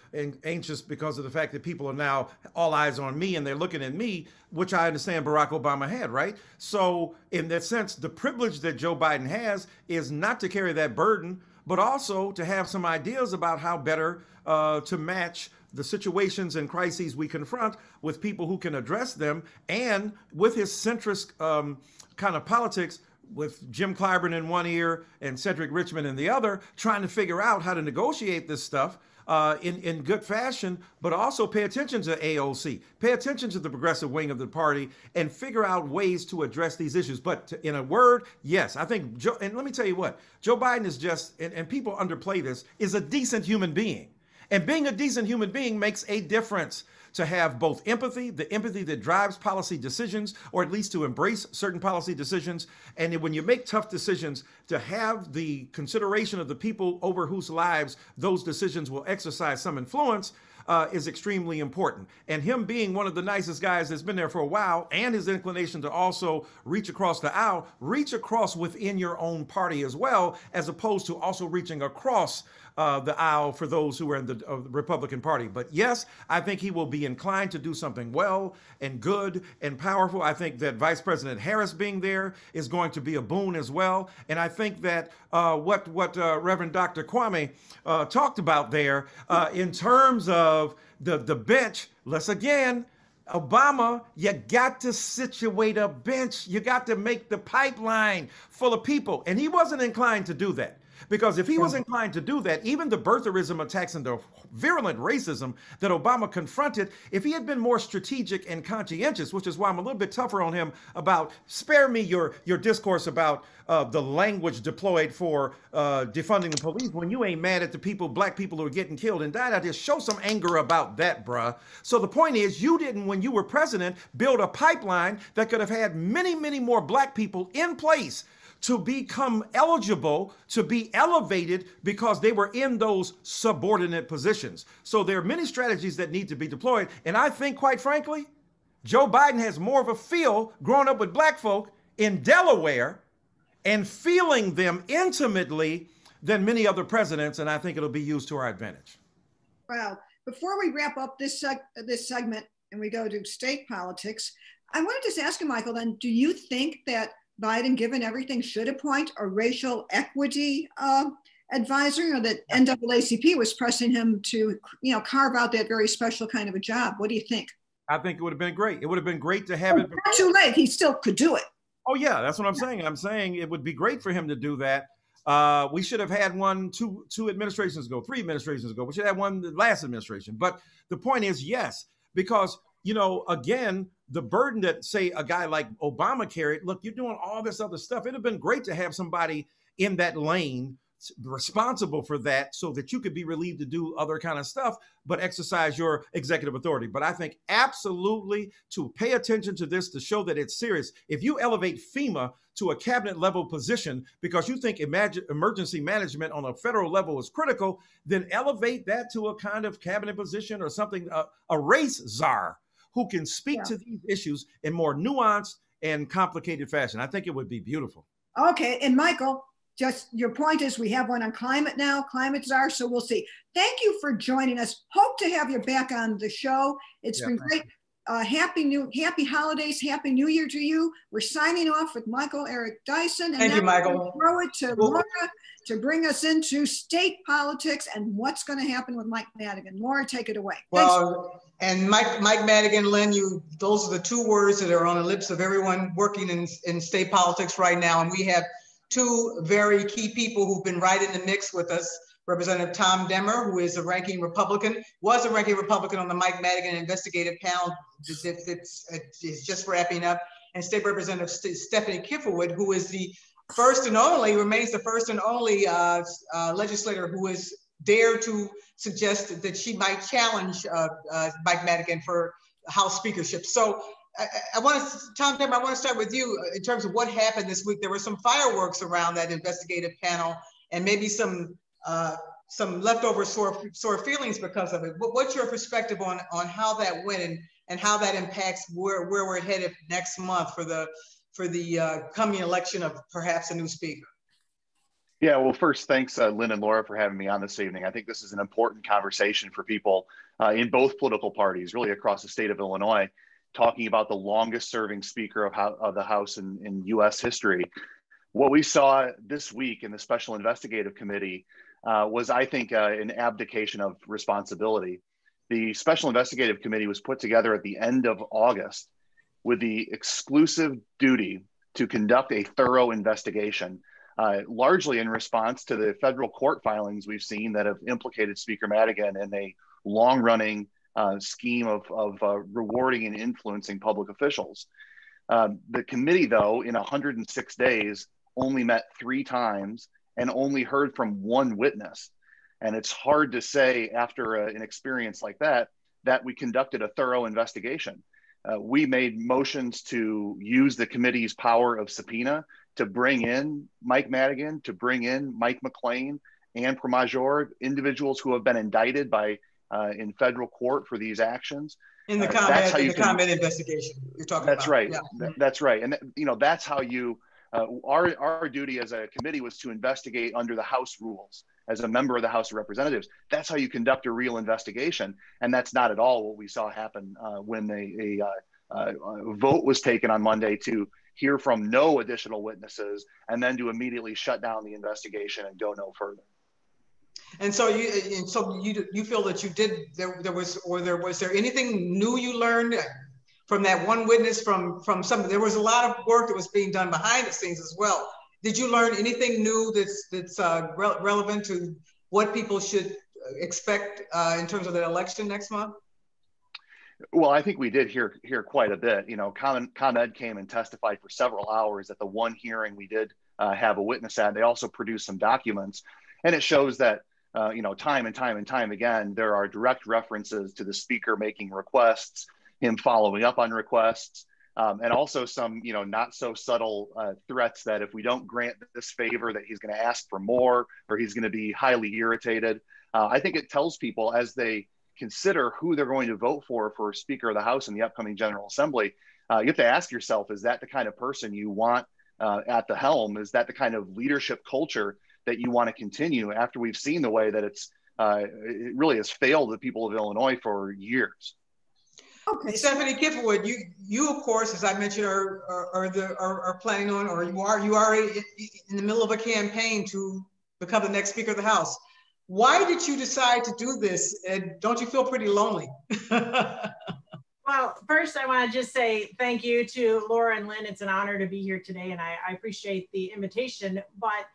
anxious because of the fact that people are now all eyes on me and they're looking at me, which I understand Barack Obama had, right? So, in that sense, the privilege that Joe Biden has is not to carry that burden, but also to have some ideas about how better uh, to match the situations and crises we confront with people who can address them and with his centrist um, kind of politics with Jim Clyburn in one ear and Cedric Richmond in the other, trying to figure out how to negotiate this stuff uh, in, in good fashion, but also pay attention to AOC, pay attention to the progressive wing of the party, and figure out ways to address these issues. But to, in a word, yes, I think Joe, and let me tell you what, Joe Biden is just, and, and people underplay this, is a decent human being. And being a decent human being makes a difference to have both empathy, the empathy that drives policy decisions, or at least to embrace certain policy decisions. And when you make tough decisions, to have the consideration of the people over whose lives those decisions will exercise some influence. Uh, is extremely important. And him being one of the nicest guys that's been there for a while, and his inclination to also reach across the aisle, reach across within your own party as well, as opposed to also reaching across uh, the aisle for those who are in the, uh, Republican Party. But yes, I think he will be inclined to do something well and good and powerful. I think that Vice President Harris being there is going to be a boon as well. And I think that uh, what what uh, Reverend Dr. Kwame uh, talked about there uh, in terms of the the bench. Let's again. Obama, you got to situate a bench. You got to make the pipeline full of people. And he wasn't inclined to do that. Because if he was inclined to do that, even the birtherism attacks and the virulent racism that Obama confronted, if he had been more strategic and conscientious, which is why I'm a little bit tougher on him about spare me your your discourse about uh, the language deployed for uh, defunding the police when you ain't mad at the people, black people who are getting killed and died out there. Show some anger about that, bruh. So the point is, you didn't, when you were president, build a pipeline that could have had many, many more black people in place to become eligible to be elevated because they were in those subordinate positions. So there are many strategies that need to be deployed. And I think, quite frankly, Joe Biden has more of a feel growing up with black folk in Delaware and feeling them intimately than many other presidents. And I think it'll be used to our advantage. Wow. Before we wrap up this, seg- this segment and we go to state politics, I wanted to just ask you, Michael, then, do you think that Biden, given everything, should appoint a racial equity uh, advisor, you know, that NAACP was pressing him to, you know, carve out that very special kind of a job. What do you think? I think it would have been great. It would have been great to have it. Not too late. He still could do it. Oh yeah, that's what I'm saying. I'm saying it would be great for him to do that. Uh, we should have had one two two administrations ago, three administrations ago. We should have had one the last administration. But the point is, yes, because you know, again, the burden that say a guy like Obama carried, look, you're doing all this other stuff. It'd have been great to have somebody in that lane responsible for that so that you could be relieved to do other kind of stuff but exercise your executive authority but i think absolutely to pay attention to this to show that it's serious if you elevate fema to a cabinet level position because you think imagine emergency management on a federal level is critical then elevate that to a kind of cabinet position or something uh, a race czar who can speak yeah. to these issues in more nuanced and complicated fashion. I think it would be beautiful. Okay. And Michael, just your point is we have one on climate now, climate czar. So we'll see. Thank you for joining us. Hope to have you back on the show. It's yeah, been great. uh, happy new, happy holidays, happy new year to you. We're signing off with Michael Eric Dyson. And Thank you, Michael. Throw it to well, Laura to bring us into state politics and what's going to happen with Mike Madigan. Laura, take it away. Well, Thanks. And Mike, Mike Madigan, Lynn, you, those are the two words that are on the lips of everyone working in, in state politics right now. And we have two very key people who've been right in the mix with us. Representative Tom Demmer, who is a ranking Republican, was a ranking Republican on the Mike Madigan investigative panel that's, just wrapping up, and State Representative St Stephanie Kifowit, who is the first and only, remains the first and only uh, uh, legislator who has dared to suggest that she might challenge uh, uh Mike Madigan for House speakership. So I, I want to, Tom Demmer, I want to start with you in terms of what happened this week. There were some fireworks around that investigative panel and maybe some uh, some leftover sore, sore feelings because of it. But what's your perspective on, on how that went and, and how that impacts where, where we're headed next month for the, for the uh, coming election of perhaps a new speaker? Yeah, well, first, thanks, uh, Lynn and Laura, for having me on this evening. I think this is an important conversation for people uh, in both political parties, really across the state of Illinois, talking about the longest serving speaker of, how, of the House in, in US history. What we saw this week in the Special Investigative Committee uh, was, I think, uh, an abdication of responsibility. The Special Investigative Committee was put together at the end of August with the exclusive duty to conduct a thorough investigation, uh, largely in response to the federal court filings we've seen that have implicated Speaker Madigan in a long running uh, scheme of, of uh, rewarding and influencing public officials. Um, the committee, though, in 106 days, only met three times and only heard from one witness. And it's hard to say after a, an experience like that that we conducted a thorough investigation. Uh, we made motions to use the committee's power of subpoena to bring in Mike Madigan, to bring in Mike McClain and Pramaggiore, individuals who have been indicted by uh, in federal court for these actions. In the uh, ComEd, in the can, ComEd investigation you're talking that's about. Right. Yeah. That's right. And you know that's how you uh, our, our duty as a committee was to investigate under the House rules as a member of the House of Representatives. That's how you conduct a real investigation. And that's not at all what we saw happen uh, when a, a, uh, uh, a, vote was taken on Monday to hear from no additional witnesses and then to immediately shut down the investigation and go no further. And so you, and so you, you feel that you did there, there was, or there was there anything new you learned from that one witness from from some there was a lot of work that was being done behind the scenes as well did you learn anything new that's that's uh, re relevant to what people should expect uh, in terms of the election next month well, I think we did hear hear quite a bit. You know, Com, Ed came and testified for several hours at the one hearing we did uh, have a witness at. They also produced some documents, and it shows that uh, you know time and time and time again there are direct references to the speaker making requests him following up on requests, um, and also some, you know, not so subtle uh, threats that if we don't grant this favor, that he's going to ask for more or he's going to be highly irritated. Uh, I think it tells people as they consider who they're going to vote for for Speaker of the House in the upcoming General Assembly, uh, you have to ask yourself: Is that the kind of person you want uh, at the helm? Is that the kind of leadership culture that you want to continue after we've seen the way that it's uh, it really has failed the people of Illinois for years? Okay. Stephanie Kifowit, you you of course, as I mentioned, are are, are the are, are, planning on, or you are you are in the middle of a campaign to become the next Speaker of the House. Why did you decide to do this? And don't you feel pretty lonely? well, first, I want to just say thank you to Laura and Lynn. It's an honor to be here today, and I, I appreciate the invitation. But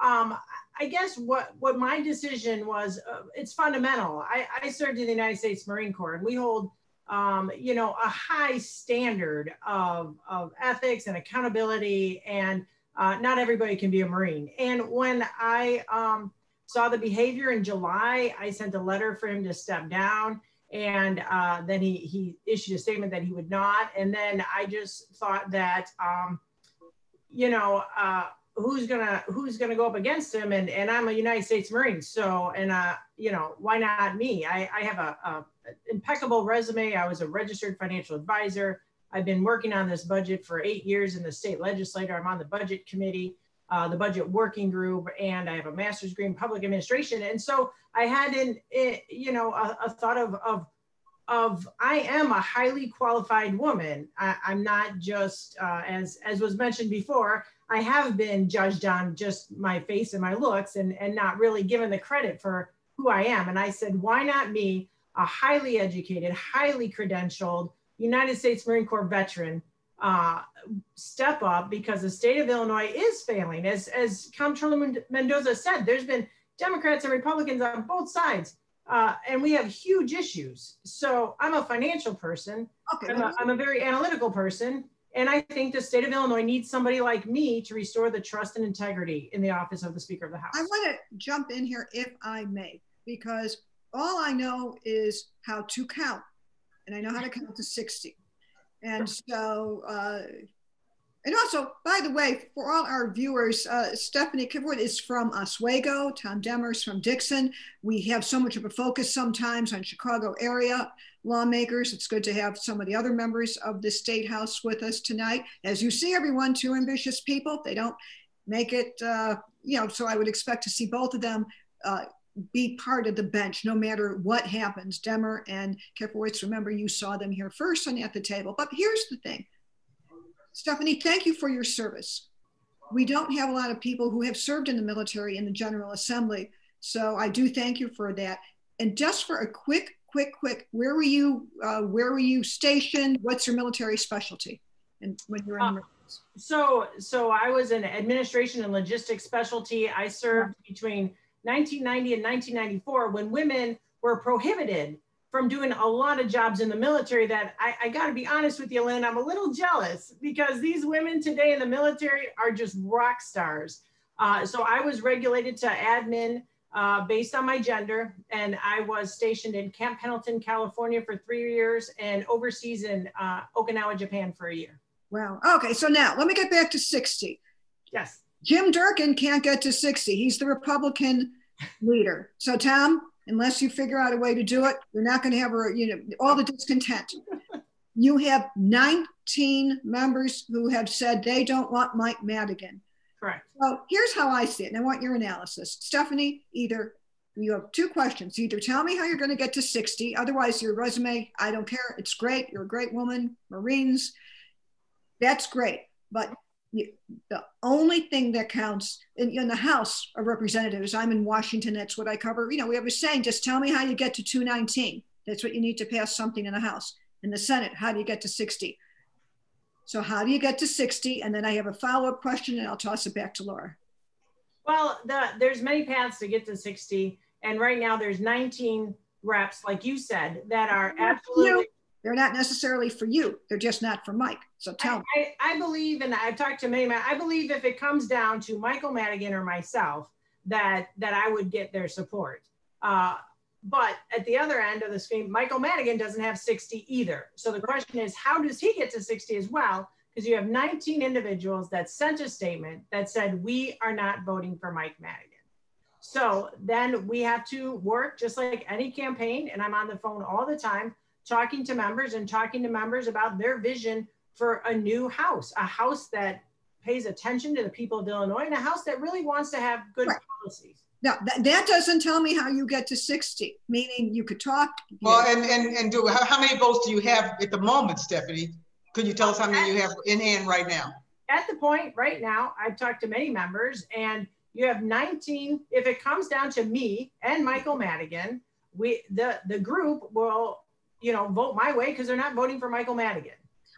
um, I guess what what my decision was, uh, it's fundamental. I, I served in the United States Marine Corps, and we hold um, you know, a high standard of, of ethics and accountability, and uh, not everybody can be a Marine. And when I um, saw the behavior in July, I sent a letter for him to step down, and uh, then he, he issued a statement that he would not. And then I just thought that, um, you know, uh, who's gonna who's gonna go up against him and and i'm a united states marine so and uh you know why not me i i have a, a impeccable resume. I was a registered financial advisor. I've been working on this budget for eight years in the state legislature. I'm on the budget committee, uh, the budget working group, and I have a master's degree in public administration. And so I had an, eh, you know, a, a thought of, of, of I am a highly qualified woman. I, am not just uh, as as was mentioned before. I have been judged on just my face and my looks, and and not really given the credit for who I am. And I said, why not me, a highly educated, highly credentialed United States Marine Corps veteran, uh, step up because the state of Illinois is failing. As as Comptroller Mendoza said, there's been Democrats and Republicans on both sides uh, and we have huge issues. So I'm a financial person. Okay. I'm a, I'm a very analytical person. And I think the state of Illinois needs somebody like me to restore the trust and integrity in the office of the Speaker of the House. I want to jump in here, if I may, because all I know is how to count, and I know how to count to 60. And so uh, and also, by the way, for all our viewers, uh, Stephanie Kifowit is from Oswego, Tom Demmer's from Dixon. We have so much of a focus sometimes on Chicago area lawmakers. It's good to have some of the other members of the State House with us tonight. As you see, everyone, two ambitious people. They don't make it, uh, you know, so I would expect to see both of them uh, be part of the bench no matter what happens. Demmer and Kifowitz, remember you saw them here first and at the table. But here's the thing Stephanie, thank you for your service. We don't have a lot of people who have served in the military in the General Assembly. So I do thank you for that. And just for a quick, quick, quick, where were you, uh, where were you stationed? What's your military specialty? And when you're in uh, so, so I was an administration and logistics specialty. I served between 1990 and 1994 when women were prohibited from doing a lot of jobs in the military that I, I got to be honest with you, Lynn, I'm a little jealous because these women today in the military are just rock stars. Uh, so I was regulated to admin uh, based on my gender, and I was stationed in Camp Pendleton, California for three years and overseas in uh, Okinawa, Japan for a year. Wow. Okay, so now let me get back to 60. Yes. Jim Durkin can't get to 60. He's the Republican leader. So, Tom, unless you figure out a way to do it, you're not going to have a, you know, all the discontent. you have 19 members who have said they don't want Mike Madigan. Correct. So here's how I see it, and I want your analysis. Stephanie, either you have two questions. Either tell me how you're going to get to 60, otherwise, your resume, I don't care. It's great. You're a great woman, Marines. That's great. But the only thing that counts in, in, the House of Representatives, I'm in Washington, that's what I cover. You know, we have a saying, just tell me how you get to 219. That's what you need to pass something in the House. In the Senate, how do you get to 60? So how do you get to 60? And then I have a follow-up question and I'll toss it back to Laura. Well, the, there's many paths to get to 60. And right now there's 19 reps, like you said, that are absolutely they're not necessarily for you. They're just not for Mike. So tell I, me. I, I, believe, and I've talked to many I believe if it comes down to Michael Madigan or myself, that that I would get their support. Uh, but at the other end of the screen, Michael Madigan doesn't have 60 either. So the question is, how does he get to 60 as well? Because you have 19 individuals that sent a statement that said, we are not voting for Mike Madigan. So then we have to work just like any campaign, and I'm on the phone all the time talking to members and talking to members about their vision for a new house, a house that pays attention to the people of Illinois and a house that really wants to have good right. policies. Now that, that doesn't tell me how you get to 60, meaning you could talk. Well, and, and, and do how, how many votes do you have at the moment, Stephanie? Could you tell us how many you have in hand right now? At the point right now, I've talked to many members and you have 19. If it comes down to me and Michael Madigan, we the the group will you know, vote my way because they're not voting for Michael Madigan.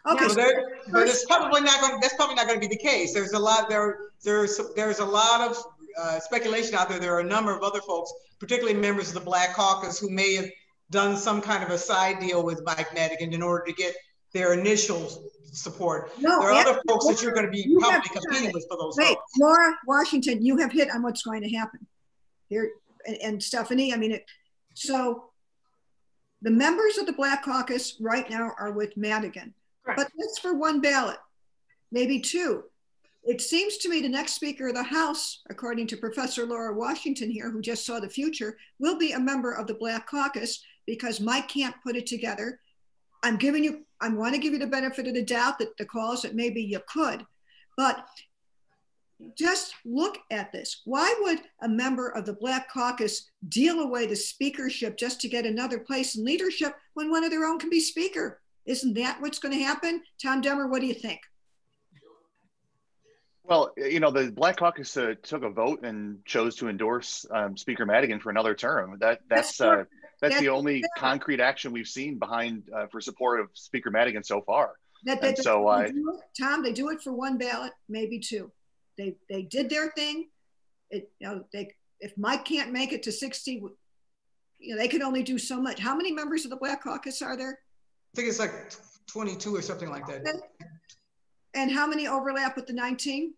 Okay, now, so but it's probably not going. That's probably not going to be the case. There's a lot there. There's there's a lot of uh, speculation out there. There are a number of other folks, particularly members of the Black Caucus, who may have done some kind of a side deal with Mike Madigan in order to get their initial support. No, there are other folks that you're going to be probably competing with for those. Wait. Laura Washington, you have hit on what's going to happen here, and, and Stephanie. I mean, it, so the members of the Black Caucus right now are with Madigan, Correct. but that's for one ballot, maybe two. It seems to me the next Speaker of the House, according to Professor Laura Washington here, who just saw the future, will be a member of the Black Caucus because Mike can't put it together. I'm giving you, I want to give you the benefit of the doubt that the calls that maybe you could, but just look at this. Why would a member of the Black Caucus deal away the speakership just to get another place in leadership when one of their own can be speaker? Isn't that what's going to happen? Tom Demmer, what do you think? Well, you know, the Black Caucus uh, took a vote and chose to endorse um, Speaker Madigan for another term. That that's uh, that's, that's the only concrete action we've seen behind uh, for support of Speaker Madigan so far. That, that, so, I, Tom, they do it for one ballot, maybe two. They they did their thing. It you know they if Mike can't make it to sixty, you know they can only do so much. How many members of the Black Caucus are there? I think it's like twenty-two or something like that. And how many overlap with the 19?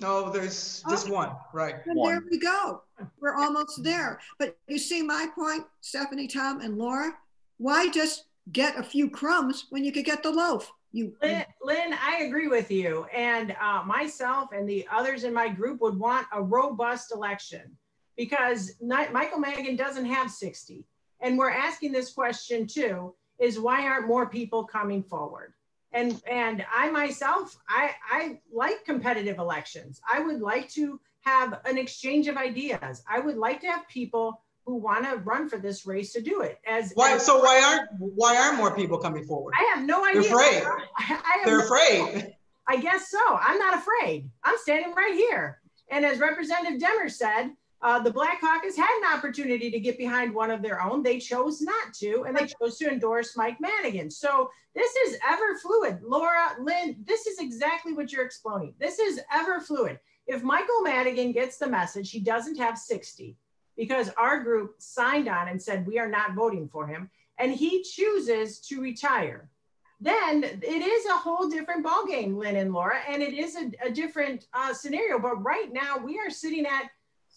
No, there's just oh. one, right. And one. there we go. We're almost there. But you see my point, Stephanie, Tom, and Laura? Why just get a few crumbs when you could get the loaf? You, Lynn, Lynn I agree with you. And uh, myself and the others in my group would want a robust election because Michael Madigan doesn't have 60. And we're asking this question too, is why aren't more people coming forward? and and i myself i i like competitive elections i would like to have an exchange of ideas i would like to have people who want to run for this race to do it as why as, so why aren't why aren't more people coming forward i have no idea they're afraid I, I they're afraid i guess so i'm not afraid i'm standing right here and as representative demmer said uh, the Black Caucus had an opportunity to get behind one of their own. They chose not to, and they chose to endorse Mike Madigan. So this is ever fluid. Laura, Lynn, this is exactly what you're explaining. This is ever fluid. If Michael Madigan gets the message, he doesn't have 60 because our group signed on and said we are not voting for him, and he chooses to retire. Then it is a whole different ballgame, Lynn and Laura, and it is a, a different uh, scenario. But right now, we are sitting at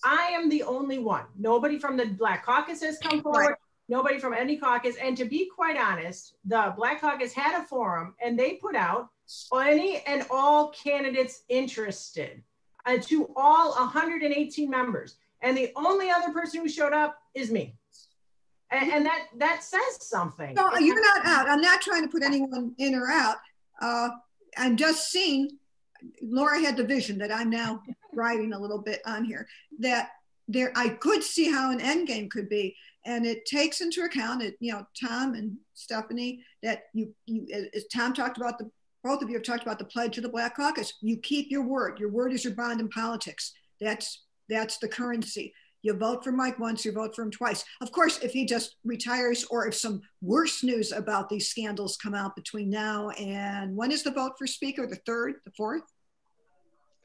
I am the only one. Nobody from the Black Caucus has come forward. Right. Nobody from any caucus. And to be quite honest, the Black Caucus had a forum and they put out any and all candidates interested uh, to all 118 members. And the only other person who showed up is me. And, and that that says something. No, you're not out. I'm not trying to put anyone in or out. Uh, I'm just seeing Laura had the vision that I'm now writing a little bit on here that there I could see how an end game could be. And it takes into account it, you know, Tom and Stephanie, that you you as Tom talked about the both of you have talked about the pledge of the Black Caucus. You keep your word. Your word is your bond in politics. That's that's the currency. You vote for Mike once, you vote for him twice. Of course, if he just retires or if some worse news about these scandals come out between now and when is the vote for speaker? The third, the fourth?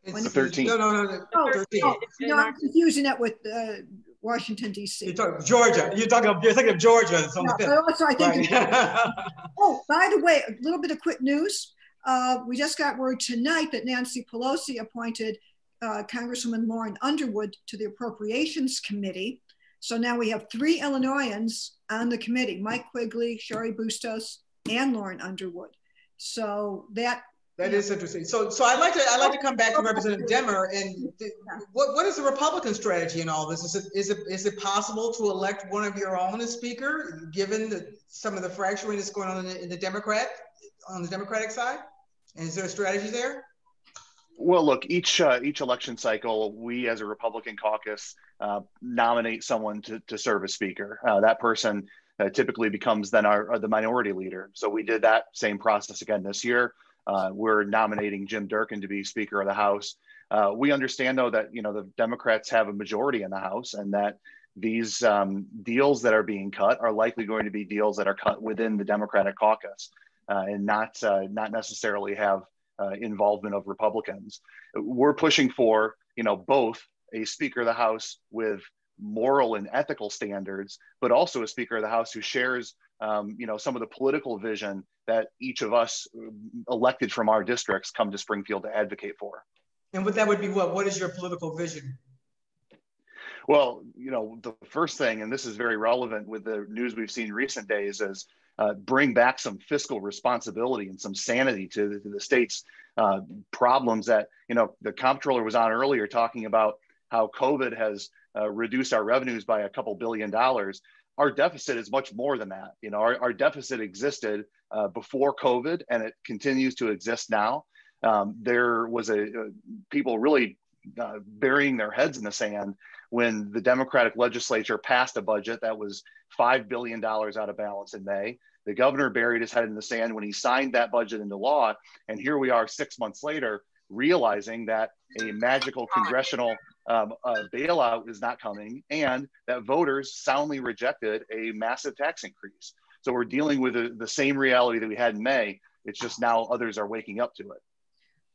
It's the 13th. No, no, no, no. Oh, 13th. Oh, no, I'm confusing that with uh, Washington D.C. You're talking Georgia. You're talking. You're thinking of Georgia. It's on no, also, I think. Right. oh, by the way, a little bit of quick news. Uh, we just got word tonight that Nancy Pelosi appointed uh, Congresswoman Lauren Underwood to the Appropriations Committee. So now we have three Illinoisans on the committee: Mike Quigley, Cheri Bustos, and Lauren Underwood. So that that is interesting. So, so I'd like to I'd like to come back to Representative Demmer and what what is the Republican strategy in all this? Is it is it is it possible to elect one of your own as Speaker, given the, some of the fracturing that's going on in the, in the Democrat on the Democratic side? And is there a strategy there? Well, look, each uh, each election cycle, we as a Republican caucus uh, nominate someone to, to serve as Speaker. Uh, that person uh, typically becomes then our, the minority leader. So we did that same process again this year. Uh, we're nominating Jim Durkin to be Speaker of the House. Uh, we understand, though, that you know the Democrats have a majority in the House, and that these um, deals that are being cut are likely going to be deals that are cut within the Democratic caucus, uh, and not uh, not necessarily have uh, involvement of Republicans. We're pushing for you know both a Speaker of the House with moral and ethical standards, but also a Speaker of the House who shares um, you know, some of the political vision that each of us uh, elected from our districts come to Springfield to advocate for. And what that would be what? What is your political vision? Well, you know, the first thing, and this is very relevant with the news we've seen recent days, is uh, bring back some fiscal responsibility and some sanity to the, to the state's uh, problems that, you know, the comptroller was on earlier talking about how COVID has uh, reduced our revenues by a couple billion dollars our deficit is much more than that. You know, our, our deficit existed uh, before COVID and it continues to exist now. Um, there was a, a people really uh, burying their heads in the sand when the Democratic legislature passed a budget that was $5 billion out of balance in May. The governor buried his head in the sand when he signed that budget into law. And here we are six months later, realizing that a magical congressional um, uh, bailout is not coming and that voters soundly rejected a massive tax increase. So we're dealing with the, the same reality that we had in May. It's just now others are waking up to it.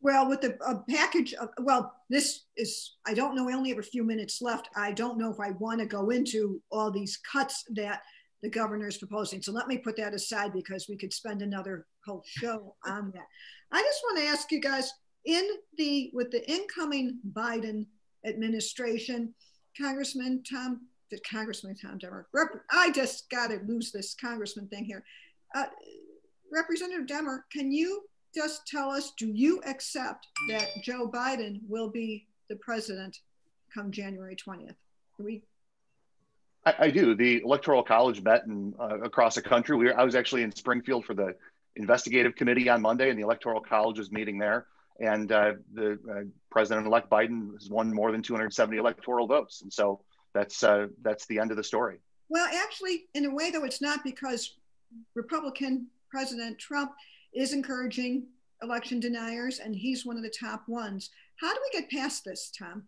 Well, with the a package of, well, this is, I don't know, I only have a few minutes left. I don't know if I want to go into all these cuts that the governor is proposing. So let me put that aside because we could spend another whole show on that. I just want to ask you guys in the, with the incoming Biden administration, Congressman Tom, Congressman Tom Demmer, I just got to lose this congressman thing here. Uh, Representative Demmer, can you just tell us, do you accept that Joe Biden will be the president come January 20th? Can we? I, I do. The Electoral College met in, uh, across the country. We were, I was actually in Springfield for the investigative committee on Monday, and the Electoral College was meeting there. And uh, the uh, President-elect Biden has won more than 270 electoral votes, and so that's uh, that's the end of the story. Well, actually, in a way, though, it's not because Republican President Trump is encouraging election deniers, and he's one of the top ones. How do we get past this, Tom?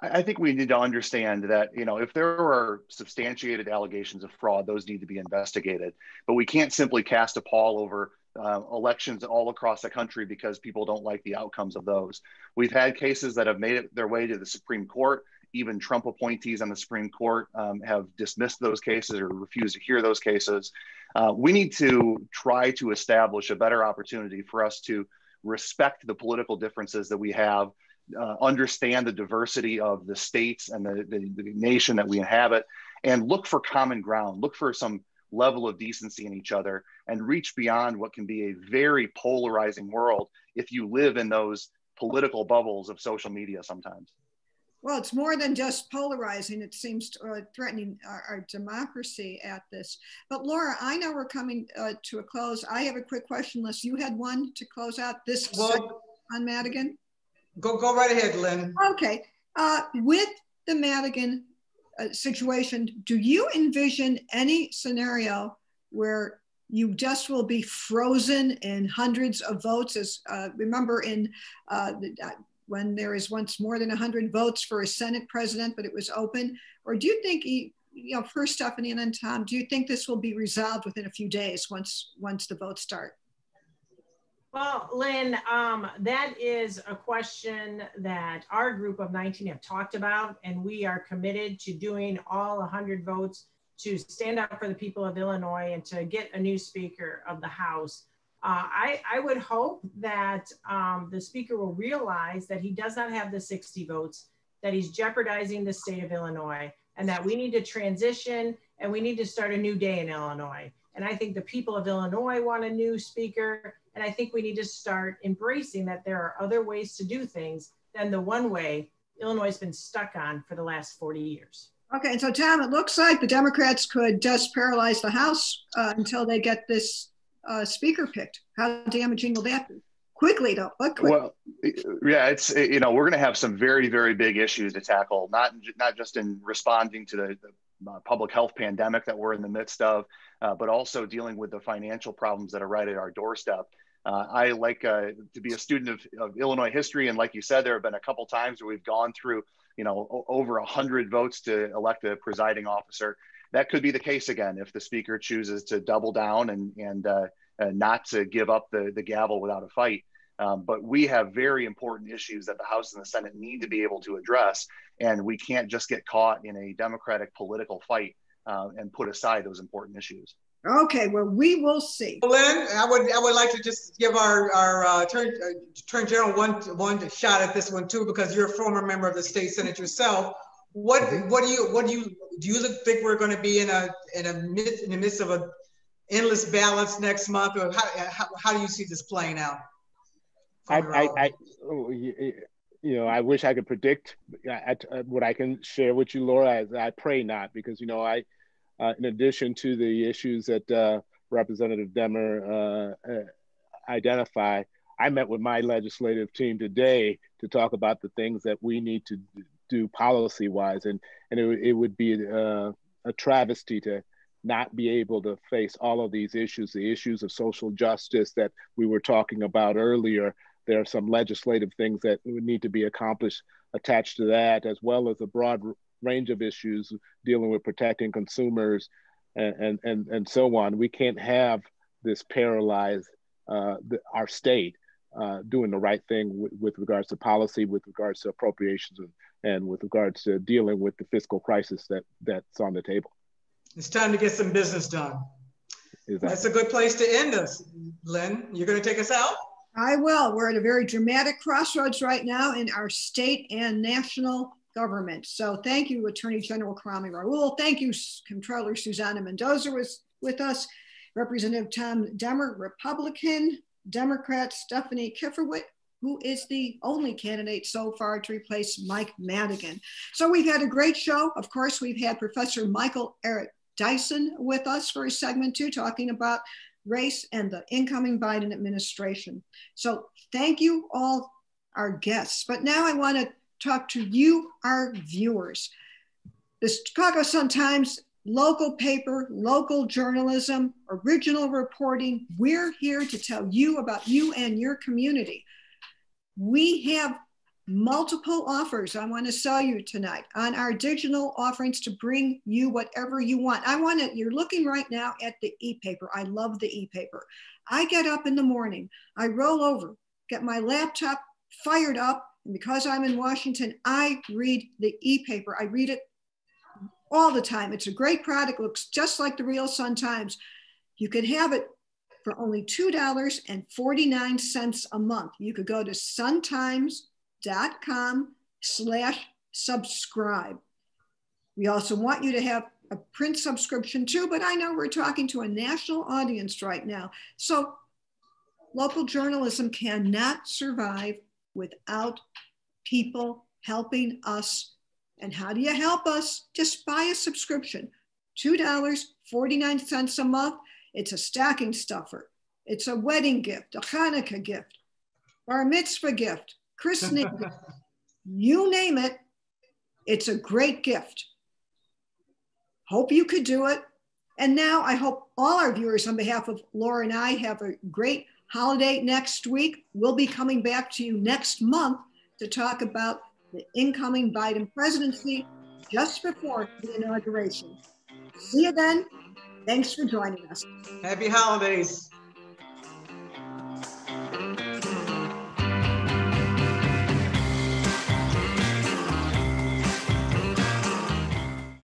I think we need to understand that, you know, if there are substantiated allegations of fraud, those need to be investigated. But we can't simply cast a pall over uh, elections all across the country because people don't like the outcomes of those. We've had cases that have made it their way to the Supreme Court. Even Trump appointees on the Supreme Court um, have dismissed those cases or refused to hear those cases. Uh, we need to try to establish a better opportunity for us to respect the political differences that we have, uh, understand the diversity of the states and the, the, the, nation that we inhabit, and look for common ground, look for some level of decency in each other, and reach beyond what can be a very polarizing world if you live in those political bubbles of social media sometimes. Well, it's more than just polarizing. It seems to, uh, threatening our, our, democracy at this. But Laura, I know we're coming uh, to a close. I have a quick question, unless you had one to close out this well, on Madigan. Go, go right ahead, Lynn. Okay. Uh, with the Madigan uh, situation, do you envision any scenario where you just will be frozen in hundreds of votes? As uh, remember in uh, the, when there is once more than 100 votes for a Senate president, but it was open? Or do you think, you know, first Stephanie and then Tom, do you think this will be resolved within a few days once, once the votes start? Well, Lynn, um, that is a question that our group of 19 have talked about, and we are committed to doing all 100 votes to stand up for the people of Illinois and to get a new Speaker of the House. Uh, I, I, would hope that um, the speaker will realize that he does not have the 60 votes, that he's jeopardizing the state of Illinois, and that we need to transition and we need to start a new day in Illinois. And I think the people of Illinois want a new speaker. And I think we need to start embracing that there are other ways to do things than the one way Illinois has been stuck on for the last 40 years. Okay, and so Tom, it looks like the Democrats could just paralyze the House uh, until they get this uh, speaker picked. How damaging will that be? Quickly though, quickly. Well, yeah, it's you know we're going to have some very very big issues to tackle, not not just in responding to the, the uh, public health pandemic that we're in the midst of, uh, but also dealing with the financial problems that are right at our doorstep. Uh, I like uh, to be a student of, of, Illinois history, and like you said, there have been a couple times where we've gone through, you know, over a hundred votes to elect a presiding officer that could be the case again if the speaker chooses to double down and and uh, not to give up the the gavel without a fight. Um, but we have very important issues that the House and the Senate need to be able to address, and we can't just get caught in a Democratic political fight uh, and put aside those important issues. Okay, well, we will see. Well, Lynn, I would I would like to just give our our uh, Attorney, uh, Attorney General one one shot at this one too, because you're a former member of the state senate yourself. What mm-hmm. what do you what do you do you think we're going to be in a in a mid, in the midst of a endless balance next month, or how how, how do you see this playing out? I, I, I oh, you know I wish I could predict I, I, what I can share with you, Laura. I, I pray not, because you know I, uh, in addition to the issues that uh, Representative Demmer uh, uh identify, I met with my legislative team today to talk about the things that we need to do policy wise, and and it, it would be uh, a travesty to not be able to face all of these issues, the issues of social justice that we were talking about earlier. There are some legislative things that would need to be accomplished attached to that, as well as a broad range of issues dealing with protecting consumers and, and, and, so on. We can't have this paralyze uh, the, our state uh, doing the right thing with, with, regards to policy, with regards to appropriations, and, and with regards to dealing with the fiscal crisis that, that's on the table. It's time to get some business done. Exactly. That's a good place to end us. Lynn, you're going to take us out? I will. We're at a very dramatic crossroads right now in our state and national government. So thank you, Attorney General Kwame Raoul. Thank you, Comptroller Susana Mendoza was with us. Representative Tom Demmer, Republican, Democrat Stephanie Kifowit, who is the only candidate so far to replace Mike Madigan. So we've had a great show. Of course, we've had Professor Michael Eric Dyson with us for a segment two, talking about race and the incoming Biden administration. So thank you all our guests. But now I want to talk to you, our viewers. The Chicago Sun-Times, local paper, local journalism, original reporting. We're here to tell you about you and your community. We have multiple offers I want to sell you tonight on our digital offerings to bring you whatever you want. I want it, you're looking right now at the e-paper. I love the e-paper. I get up in the morning, I roll over, get my laptop fired up, and because I'm in Washington, I read the e-paper. I read it all the time. It's a great product, looks just like the real Sun Times. You can have it for only $2.49 a month. You could go to Sun Times dot com slash subscribe. We also want you to have a print subscription too, but I know we're talking to a national audience right now. So local journalism cannot survive without people helping us. And how do you help us? Just buy a subscription, $2.49 a month. It's a stocking stuffer. It's a wedding gift, a Hanukkah gift, bar mitzvah gift, christening, you name it, it's a great gift. Hope you could do it. And now I hope all our viewers, on behalf of Laura and I, have a great holiday next week. We'll be coming back to you next month to talk about the incoming Biden presidency just before the inauguration. See you then. Thanks for joining us. Happy holidays.